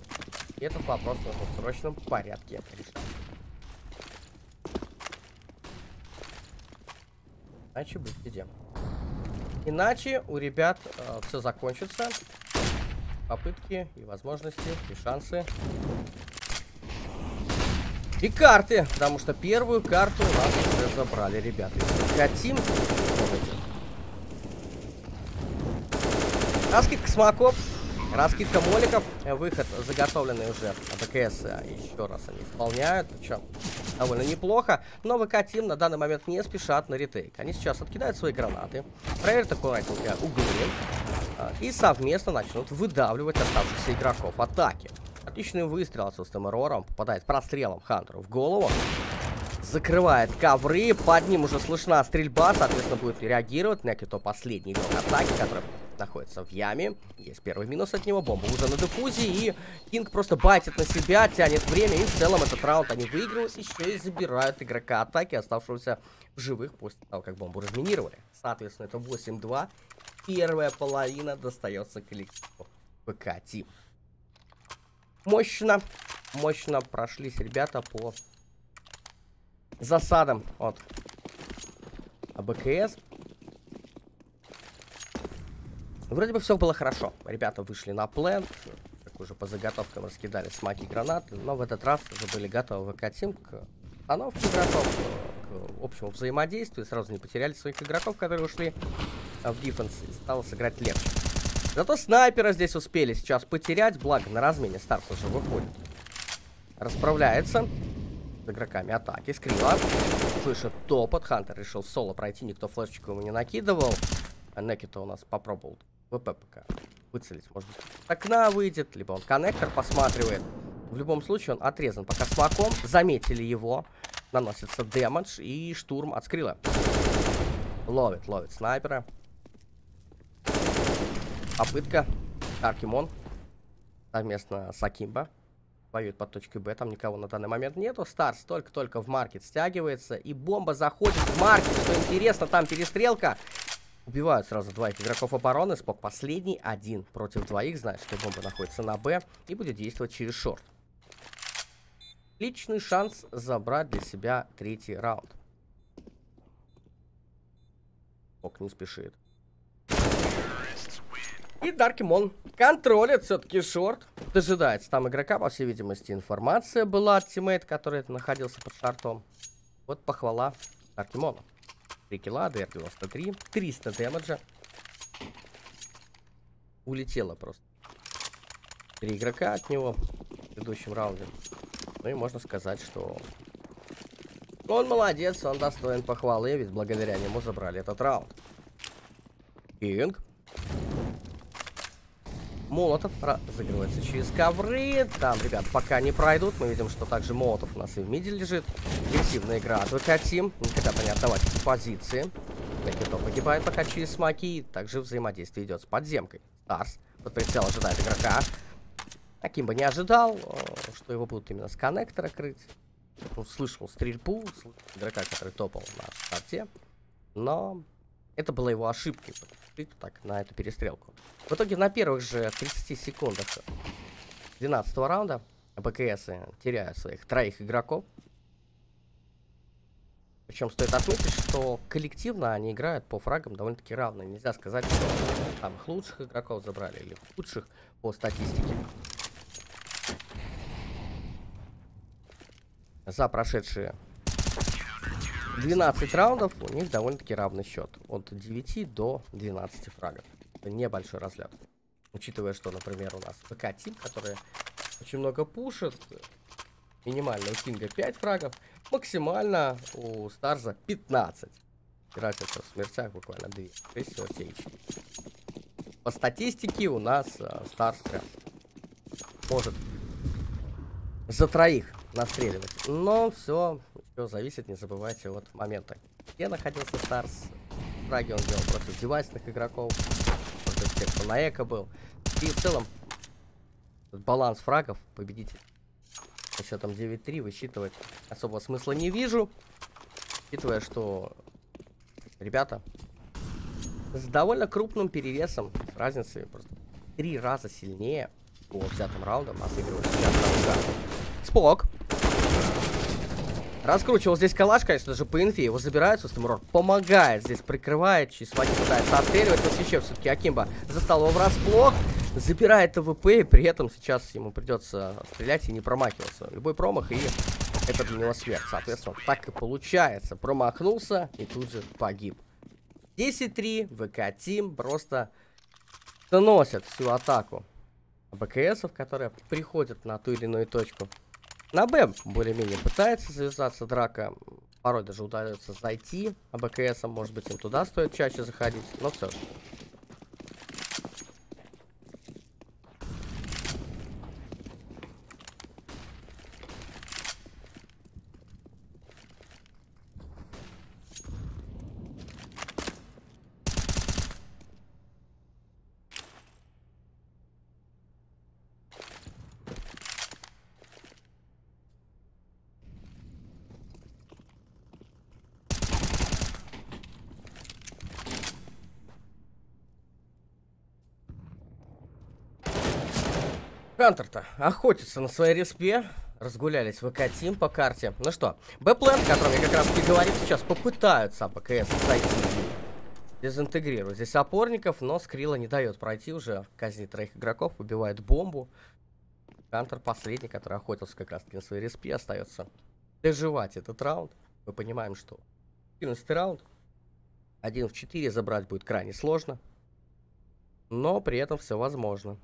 И этот вопрос нужно в срочном порядке решать. Иначе будет беде. Иначе у ребят э, все закончится. Попытки и возможности, и шансы и карты, потому что первую карту у нас уже забрали, ребята. Хотим. Раскидка смоков, раскидка моликов, выход заготовленный уже АБКС еще раз они исполняют, причем довольно неплохо, но ВК Тим на данный момент не спешат на ретейк. Они сейчас откидают свои гранаты, проверят аккуратненько углы а, и совместно начнут выдавливать оставшихся игроков атаки. Отличный выстрел отсутствием эрором. Попадает прострелом Хантеру в голову. Закрывает ковры. Под ним уже слышна стрельба. Соответственно, будет реагировать. Некий то последний игрок атаки, который находится в яме. Есть первый минус от него. Бомба уже на диффузии. И Кинг просто байтит на себя, тянет время. И в целом этот раунд они выигрывают. Еще и забирают игрока атаки, оставшегося в живых после того, как бомбу разминировали. Соответственно, это 8-2. Первая половина достается коллективу ПК Тим. Мощно, мощно прошлись ребята по засадам от АБКС. Вроде бы все было хорошо. Ребята вышли на плен. Как уже по заготовкам раскидали смаки гранаты. Но в этот раз уже были готовы ВК-тим к остановке игроков, к общему взаимодействию. Сразу не потеряли своих игроков, которые ушли в дефенс. И стало сыграть легче. Зато снайпера здесь успели сейчас потерять, благо на размене Старс уже выходит. Расправляется игроками атаки. Скрила. Слышит топот. Хантер решил соло пройти, никто флешечку ему не накидывал. А Некито у нас попробовал ВП пока выцелить. Может быть, с окна выйдет, либо он коннектор посматривает. В любом случае он отрезан пока смоком. Заметили его. Наносится дэмэдж и штурм от Скрила. Ловит, ловит снайпера. Попытка. Аркимон. Совместно с Акимба. Воюет под точкой Б. Там никого на данный момент нету. Старс только-только в маркет стягивается. И бомба заходит в маркет. Что интересно, там перестрелка. Убивают сразу двоих игроков обороны. Спок последний. Один против двоих. Знает, что бомба находится на Б. И будет действовать через шорт. Личный шанс забрать для себя третий раунд. Спок не спешит. И Даркимон контролит все-таки шорт. Дожидается там игрока, по всей видимости, информация была от тиммейта, который находился под шартом. Вот похвала Даркимону. 3 килла, ДР-93, 300 дэмэджа. Улетело просто. Три игрока от него в предыдущем раунде. Ну и можно сказать, что он молодец, он достоин похвалы, ведь благодаря нему забрали этот раунд. Кинг Молотов разыгрывается через ковры. Там, ребят, пока не пройдут. Мы видим, что также Молотов у нас и в миде лежит. Агрессивная игра от. Никогда бы не отдавать позиции. Никито погибает пока через смоки. Также взаимодействие идет с подземкой. Старс под прицел ожидает игрока. Акимба не ожидал, э, что его будут именно с коннектора крыть. Он слышал стрельбу, слышал игрока, который топал на старте. Но это была его ошибкой. Так, на эту перестрелку. В итоге на первых же 30 секундах 12 раунда БКС теряют своих троих игроков. Причем стоит отметить, что коллективно они играют по фрагам довольно-таки равно. Нельзя сказать, что самых лучших игроков забрали или худших по статистике. За прошедшие 12 раундов у них довольно-таки равный счет. От 9 до 12 фрагов. Это небольшой разлет. Учитывая, что, например, у нас ПК Тим, который очень много пушит, Минимально у Кинга 5 фрагов. Максимально у Старза 15. Разница в смертях буквально 2. Скорее всего, все По статистике у нас э, Старс прям может за троих настреливать. Но все, все зависит, не забывайте, от момента, где находился Старс. Фраги он делал против девайсных игроков, против тех, кто на эко был. И в целом баланс фрагов победитель со счетом 9-3 высчитывать особого смысла не вижу. Учитывая, что ребята с довольно крупным перевесом, с разницей просто три раза сильнее по взятым раундам отыгрывают сейчас Спок. Раскручивал здесь калаш, конечно же, по инфе. Его забирают, System Error помогает здесь, прикрывает. Через пытается отстреливать, но сейчас все-таки Акимба застал его врасплох забирает АВП, и при этом сейчас ему придется стрелять и не промахиваться. Любой промах, и это для него смерть. Соответственно, так и получается. Промахнулся и тут же погиб. 10-3, ВК Тим просто носят всю атаку БКСов, которые приходят на ту или иную точку. На Б более-менее пытается завязаться драка. Порой даже удается зайти а БКСом. Может быть, им туда стоит чаще заходить. Но все Хантер-то охотится на своей респе. Разгулялись в ВК по карте. Ну что, Б-план, о котором я как раз и говорил сейчас, попытаются АПКС зайти дезинтегрируют здесь опорников, но Скрилла не дает пройти уже. Казнит троих игроков, убивает бомбу. Хантер последний, который охотился как раз на своей респе, остается доживать этот раунд. Мы понимаем, что 14 раунд. Один в 4 забрать будет крайне сложно. Но при этом все возможно.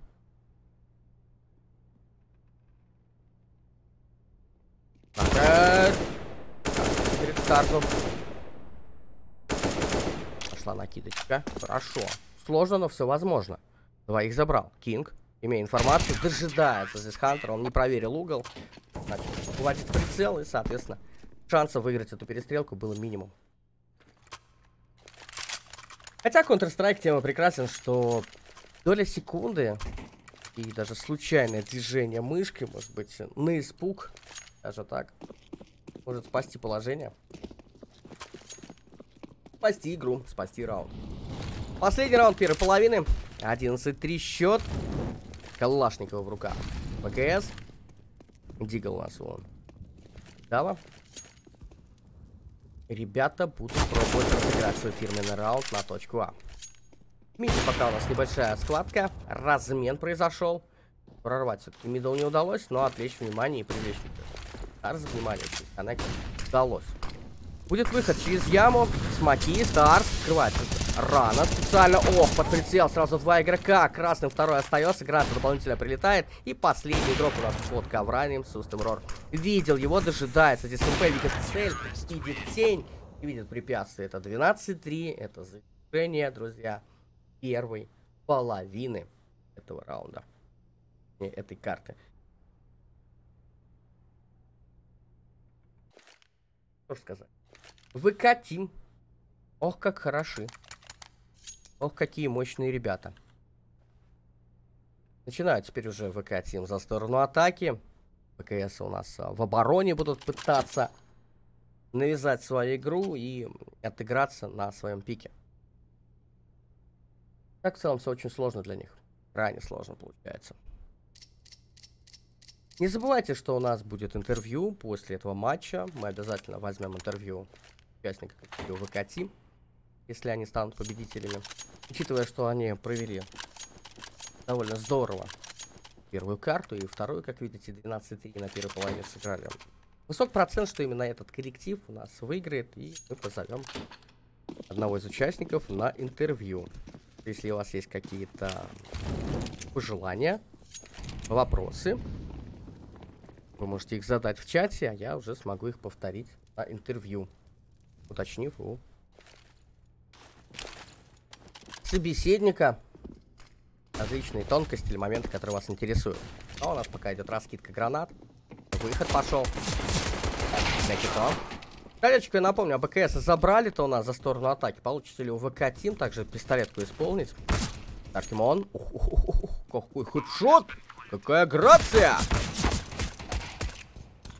Перед стартом. Пошла накидочка. Хорошо. Сложно, но все возможно. Двоих забрал. Кинг, имея информацию, дожидается здесь Хантер. Он не проверил угол. Значит, хватит прицел и, соответственно, шансов выиграть эту перестрелку было минимум. Хотя Counter-Strike тема прекрасен, что доля секунды и даже случайное движение мышки, может быть, на испуг даже так. Может спасти положение. Спасти игру, спасти раунд. Последний раунд первой половины. 11-3 счет. Калашникова в руках. ПКС. Дигл нас вон. Дава. Ребята будут пробовать разыграть свой фирменный раунд на точку А. Миди пока у нас небольшая схватка. Размен произошел. Прорвать все-таки мидл не удалось, но отвлечь внимание и привлечь Старс, внимание, коннектор удалось. Будет выход через яму. Смоки, Старс, скрывается рано специально. Ох, под прицел сразу два игрока. Красным второй остается, гранат дополнительно прилетает. И последний игрок у нас под коврами, System Error. Видел его, дожидается. Здесь МП видит цель, видит тень, видит препятствие. Это 12-3, это завершение, друзья, первой половины этого раунда. Этой карты. Что сказать? ВК Тим Ох, как хороши. Ох, какие мощные ребята. Начинают теперь уже ВК Тим за сторону атаки. ВКС у нас а, в обороне будут пытаться навязать свою игру и отыграться на своем пике. Так в целом все очень сложно для них. Крайне сложно получается. Не забывайте, что у нас будет интервью после этого матча. Мы обязательно возьмем интервью участников ВК Тим, если они станут победителями. Учитывая, что они провели довольно здорово первую карту и вторую, как видите, 12-3 на первой половине сыграли. Высок процент, что именно этот коллектив у нас выиграет, и мы позовем одного из участников на интервью. Если у вас есть какие-то пожелания, вопросы, вы можете их задать в чате, а я уже смогу их повторить на интервью, уточнив у собеседника различные тонкости или моменты, которые вас интересуют. А у нас пока идет раскидка гранат. Выход пошел. Мякито. Колечко, я напомню, АБКС забрали-то у нас за сторону атаки. Получится ли у ВК Тим также пистолетку исполнить? Таркимон. Ух, ух, ух, ух, какой хедшот! Какая грация!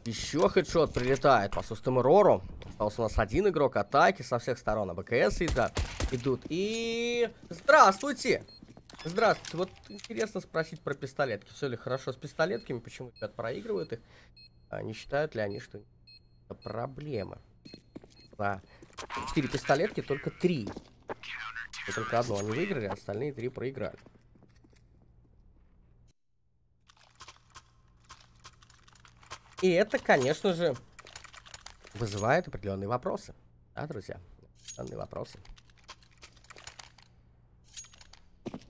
Еще хедшот прилетает по Сустому Рору. Остался у нас один игрок атаки со всех сторон. АБКС идут. идут. И... Здравствуйте! Здравствуйте. Вот интересно спросить про пистолетки. Все ли хорошо с пистолетками? Почему ребят проигрывают их? А не считают ли они, что это проблема? Да. Четыре пистолетки, только три. Только одну они выиграли, а остальные три проиграли. И это, конечно же, вызывает определенные вопросы. Да, друзья? Определенные вопросы.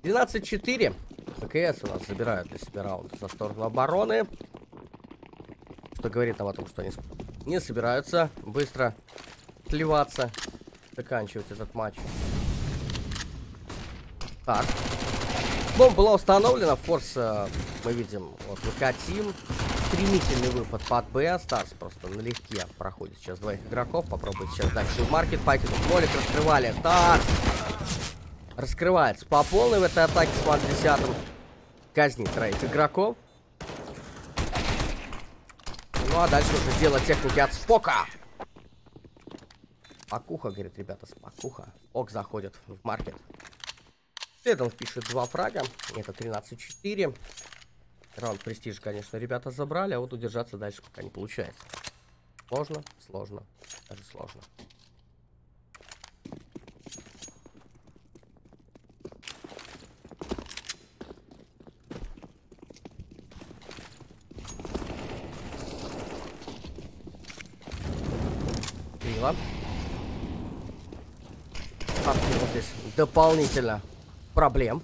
12-4. ПКС у нас забирают для себя раунд за сторону обороны. Что говорит нам о том, что они не собираются быстро сливаться, заканчивать этот матч. Так. Бомба была установлена. Форс э, мы видим вот выкатим. Стремительный выпад под Б. Старс просто налегке проходит сейчас двоих игроков. Попробует сейчас дальше в маркет пойти. Молик раскрывали. Старс! раскрывается по полной в этой атаке с ван 10 казнит троих игроков. Ну а дальше уже дело техники от Спока. Спокуха, говорит, ребята, спокуха. Ок заходит в маркет. Следом пишет два фрага. Это 13-4. Раунд престиж, конечно, ребята забрали, а вот удержаться дальше пока не получается. Сложно, сложно, даже сложно. Красиво. Открыл здесь дополнительно проблем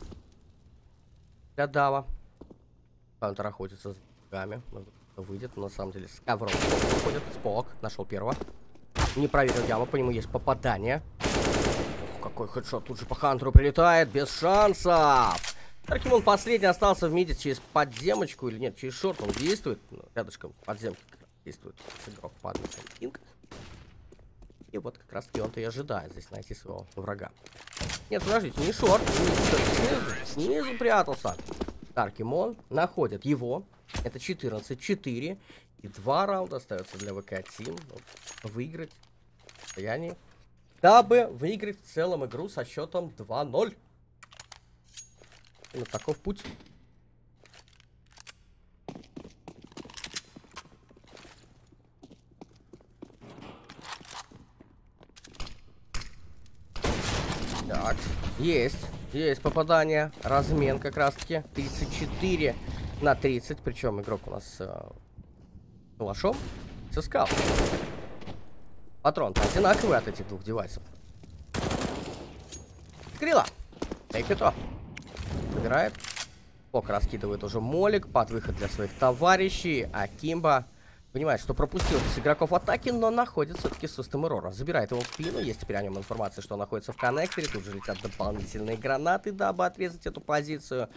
для Дава. Хантер охотится с богами. Выйдет, на самом деле с ковром выходит. Спок. Нашел первого. Не проверил яму, по нему есть попадание. Ох, какой хедшот тут же по Хантеру прилетает. Без шансов. Таркимон последний остался в миде через подземочку или нет, через шорт он действует. Рядышком подземки действует игрок Кинг. И вот как раз таки он-то и ожидает здесь найти своего врага. Нет, подождите, не шорт. Снизу, снизу прятался. Таркимон находит его. Это 14-4. И два раунда остается для ВК Тим. Выиграть в. Дабы выиграть в целом игру со счетом 2-0. Вот таков путь. Так, есть. Есть попадание. Размен как раз-таки. 34 на 30. Причем игрок у нас э, калашом. Сыскал. Патрон одинаковый от этих двух девайсов. Скрила. Take it Собирает. Ок, раскидывает уже молик под выход для своих товарищей. А Кимба Понимает, что пропустил с игроков атаки, но находится все-таки System Error. Забирает его в спину. Есть теперь о нем информация, что он находится в коннекторе. Тут же летят дополнительные гранаты, дабы отрезать эту позицию.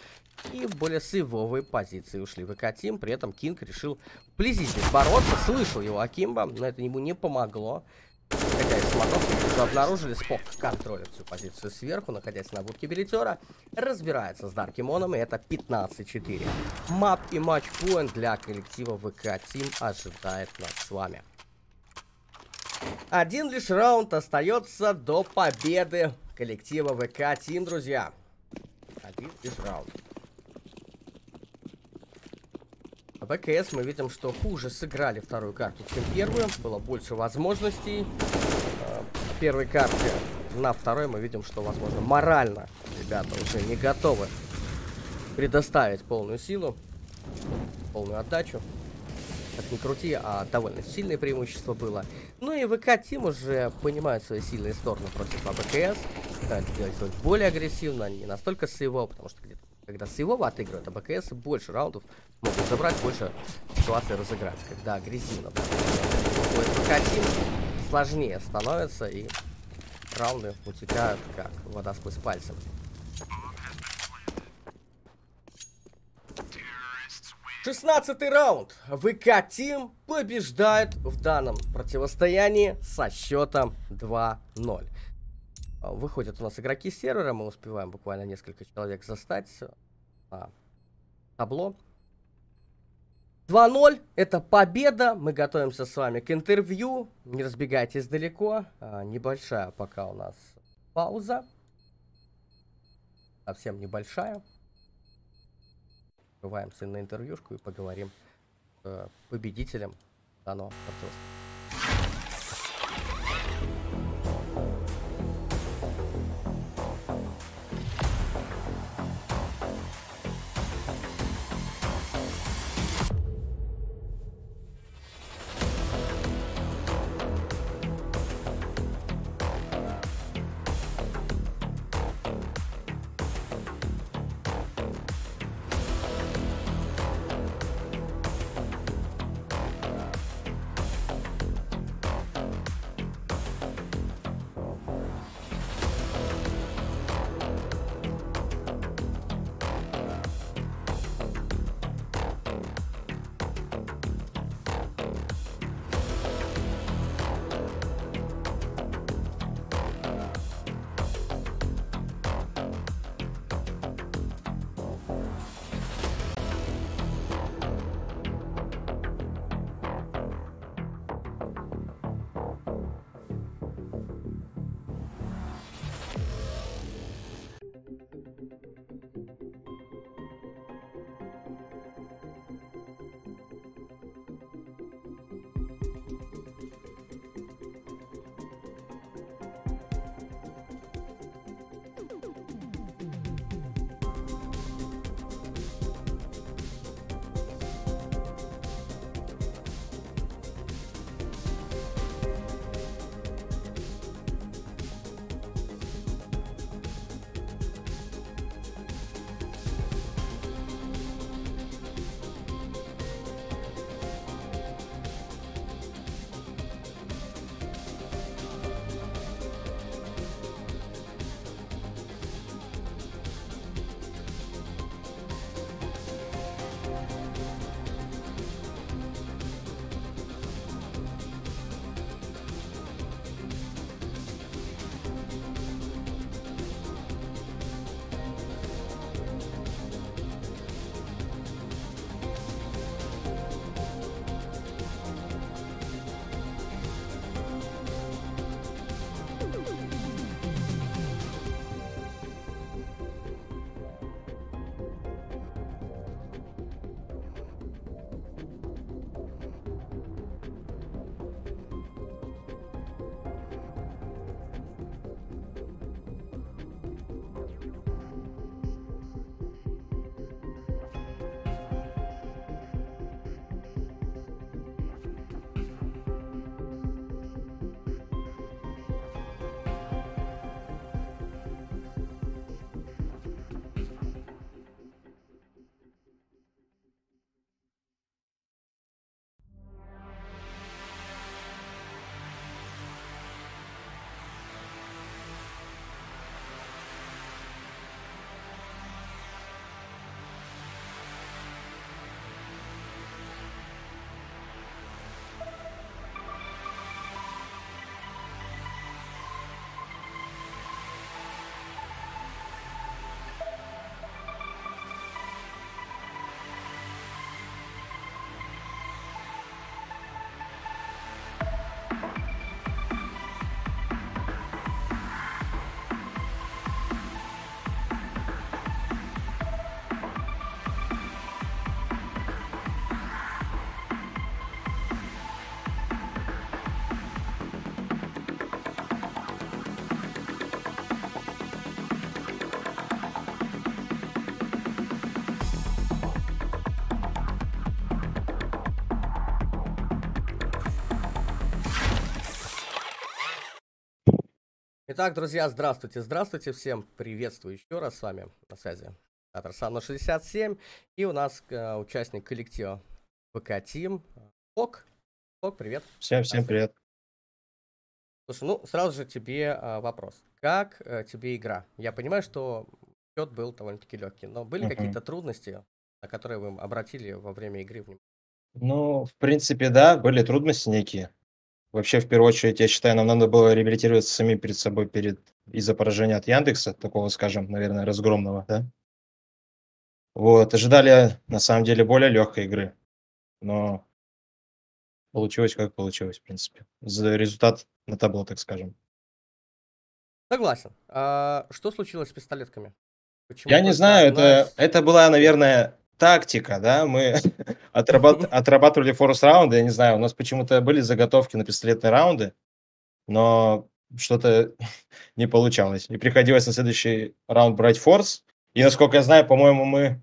И более сейвовые позиции ушли в Тим. При этом Кинг решил вблизи здесь бороться. Слышал его Акимба, но это ему не помогло. Хотя из уже обнаружили, Спок контролит всю позицию сверху, находясь на будке билетера. Разбирается с Даркимоном, и это 15-4. Мап и матчпоинт для коллектива ВК Тим ожидает нас с вами. Один лишь раунд остается до победы коллектива ВК Тим, друзья. Один лишь раунд. А БКС мы видим, что хуже сыграли вторую карту, чем первую. Было больше возможностей. А, первой карте на второй мы видим, что, возможно, морально ребята уже не готовы предоставить полную силу, полную отдачу. Как ни крути, а довольно сильное преимущество было. Ну и ВК Тим уже понимают свои сильные стороны против АБКС. Пытаются делать более агрессивно, не настолько сейво, потому что где-то когда сейвово отыгрывают, АБКС больше раундов могут забрать, больше ситуаций разыграть. Когда агрессивно выходит ВК Тим, сложнее становится и раунды утекают как вода сквозь пальцы. Шестнадцатый раунд. ВК Тим побеждает в данном противостоянии со счетом 2-0. Выходят у нас игроки сервера, мы успеваем буквально несколько человек застать на табло. 2-0, это победа, мы готовимся с вами к интервью, не разбегайтесь далеко, а, небольшая пока у нас пауза, совсем небольшая. Открываемся на интервьюшку и поговорим с э, победителем данного противостояния. Итак, друзья, здравствуйте, здравствуйте всем, приветствую еще раз с вами на связи Татар Санна 67, и у нас э, участник коллектива ВК Тим, Ок. Ок, привет. Всем, всем привет. Слушай, ну сразу же тебе э, вопрос. Как э, тебе игра? Я понимаю, что счет был довольно-таки легкий, но были uh-huh. какие-то трудности, на которые вы обратили во время игры внимание? Ну, в принципе, да, были трудности некие. Вообще, в первую очередь, я считаю, нам надо было реабилитироваться сами перед собой перед из-за поражения от Яндекса, такого, скажем, наверное, разгромного, да? Вот, ожидали, на самом деле, более легкой игры, но получилось, как получилось, в принципе. За результат на табло, так скажем. Согласен. А что случилось с пистолетками? Почему я не знаю, это, это была, наверное, тактика, да, мы отрабат, отрабатывали форс раунды, я не знаю, у нас почему-то были заготовки на пистолетные раунды, но что-то не получалось. И приходилось на следующий раунд брать форс. И, насколько я знаю, по-моему, мы,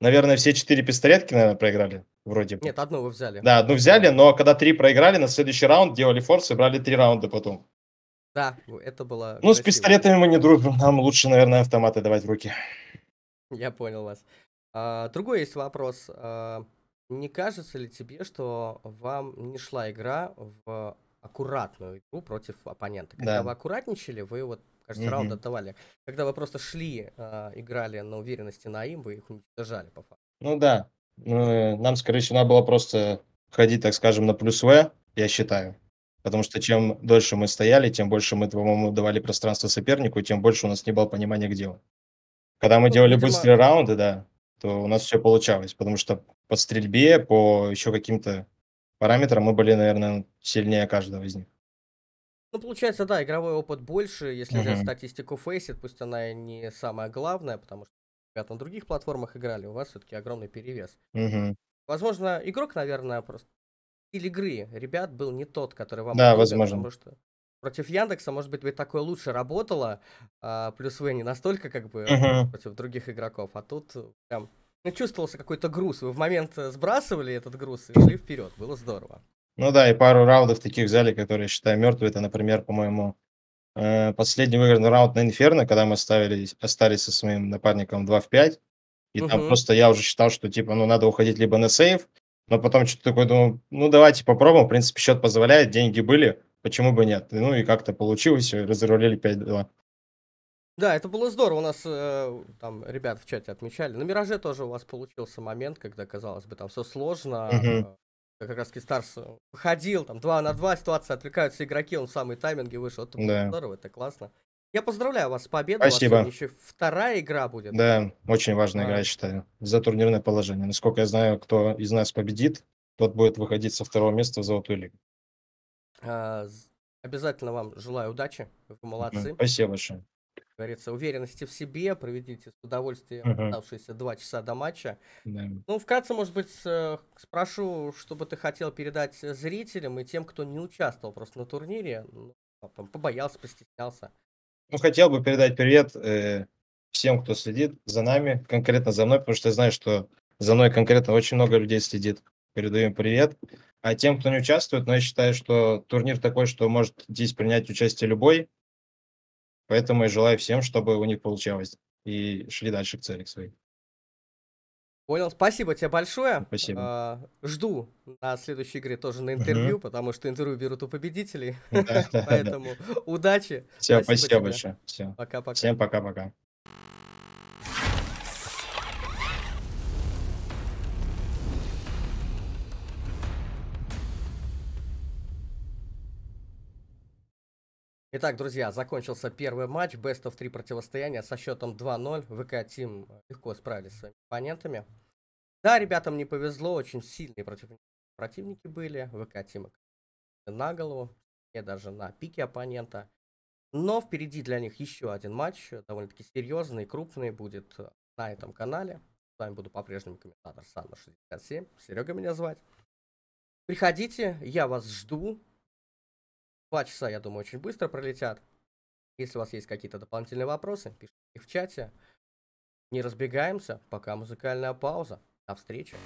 наверное, все четыре пистолетки, наверное, проиграли. Вроде бы. Нет, одну вы взяли. Да, одну взяли, но когда три проиграли, на следующий раунд делали форс и брали три раунда потом. Да, это было... Ну, красиво. с пистолетами мы не дружим, нам лучше, наверное, автоматы давать в руки. Я понял вас. А, другой есть вопрос. А, не кажется ли тебе, что вам не шла игра в аккуратную игру против оппонента? Когда да. вы аккуратничали, вы вот, кажется, угу. раунд отдавали. Когда вы просто шли, а, играли на уверенности на им, вы их уничтожали по факту. Ну да. Ну, нам, скорее всего, надо было просто ходить, так скажем, на плюс В, я считаю. Потому что чем дольше мы стояли, тем больше мы, по-моему, давали пространство сопернику, тем больше у нас не было понимания, где он. Когда мы ну, делали видимо... быстрые раунды, да, то у нас все получалось, потому что по стрельбе, по еще каким-то параметрам мы были, наверное, сильнее каждого из них. Ну, получается, да, игровой опыт больше, если взять статистику Faceit, пусть она и не самая главная, потому что ребята на других платформах играли, у вас все-таки огромный перевес. Возможно, игрок, наверное, просто стиль игры ребят был не тот, который вам Да, удобен, возможно. потому что против Яндекса, может быть, вы такое лучше работало, а, плюс вы не настолько как бы Мгм. против других игроков, а тут прям ну, чувствовался какой-то груз. Вы в момент э, сбрасывали этот груз и шли вперед. Было здорово. Ну да, и пару раундов таких взяли, которые я считаю мертвые. Это, например, по-моему, э, последний выигранный раунд на Инферно, когда мы ставили, остались со своим напарником 2 в 5. И там Мгм. просто я уже считал, что типа, ну, надо уходить либо на сейв, но потом что-то такое думаю, ну, давайте попробуем. В принципе, счет позволяет, деньги были, почему бы нет. Ну, и как-то получилось, и разрулили 5-2. Да, это было здорово. У нас э, там ребят в чате отмечали. На Мираже тоже у вас получился момент, когда, казалось бы, там все сложно. Э, Как раз Кистарс ходил, там 2 на 2, ситуация, отвлекаются игроки, он в самые тайминги вышел. Это было Да. здорово, это классно. Я поздравляю вас с победой. У вас Спасибо. еще вторая игра будет. Да, очень важная игра, А, я считаю, за турнирное положение. Насколько я знаю, кто из нас победит, тот будет выходить со второго места в Золотую Лигу. а, Обязательно вам желаю удачи. Вы молодцы. Спасибо большое. Говорится, уверенности в себе. Проведите с удовольствием Мгм. оставшиеся два часа до матча. Да. Ну, вкратце, может быть, с- спрошу, что бы ты хотел передать зрителям и тем, кто не участвовал просто на турнире, ну, а, там, побоялся, постеснялся. Ну, хотел бы передать привет э, всем, кто следит за нами, конкретно за мной, потому что я знаю, что за мной конкретно очень много людей следит. Передаю им привет. А тем, кто не участвует, ну, я считаю, что турнир такой, что может здесь принять участие любой. Поэтому я желаю всем, чтобы у них получалось и шли дальше к цели своей. Понял, спасибо тебе большое. Спасибо. А, жду на следующей игре тоже на интервью, потому что интервью берут у победителей. Да, да, да. Поэтому удачи. Все, Спасибо большое. Все. Пока-пока. Всем пока-пока. Итак, друзья, закончился первый матч, Best of 3 противостояния со счетом 2-0. ВК Тим легко справились с своими оппонентами. Да, ребятам не повезло, очень сильные против... противники были. ВК Тим на голову, и даже на пике оппонента. Но впереди для них еще один матч, довольно-таки серьезный, крупный, будет на этом канале. С вами буду по-прежнему комментатор Санна 67. Серега меня звать. Приходите, я вас жду. Два часа, я думаю, очень быстро пролетят. Если у вас есть какие-то дополнительные вопросы, пишите их в чате. Не разбегаемся, пока музыкальная пауза. До встречи.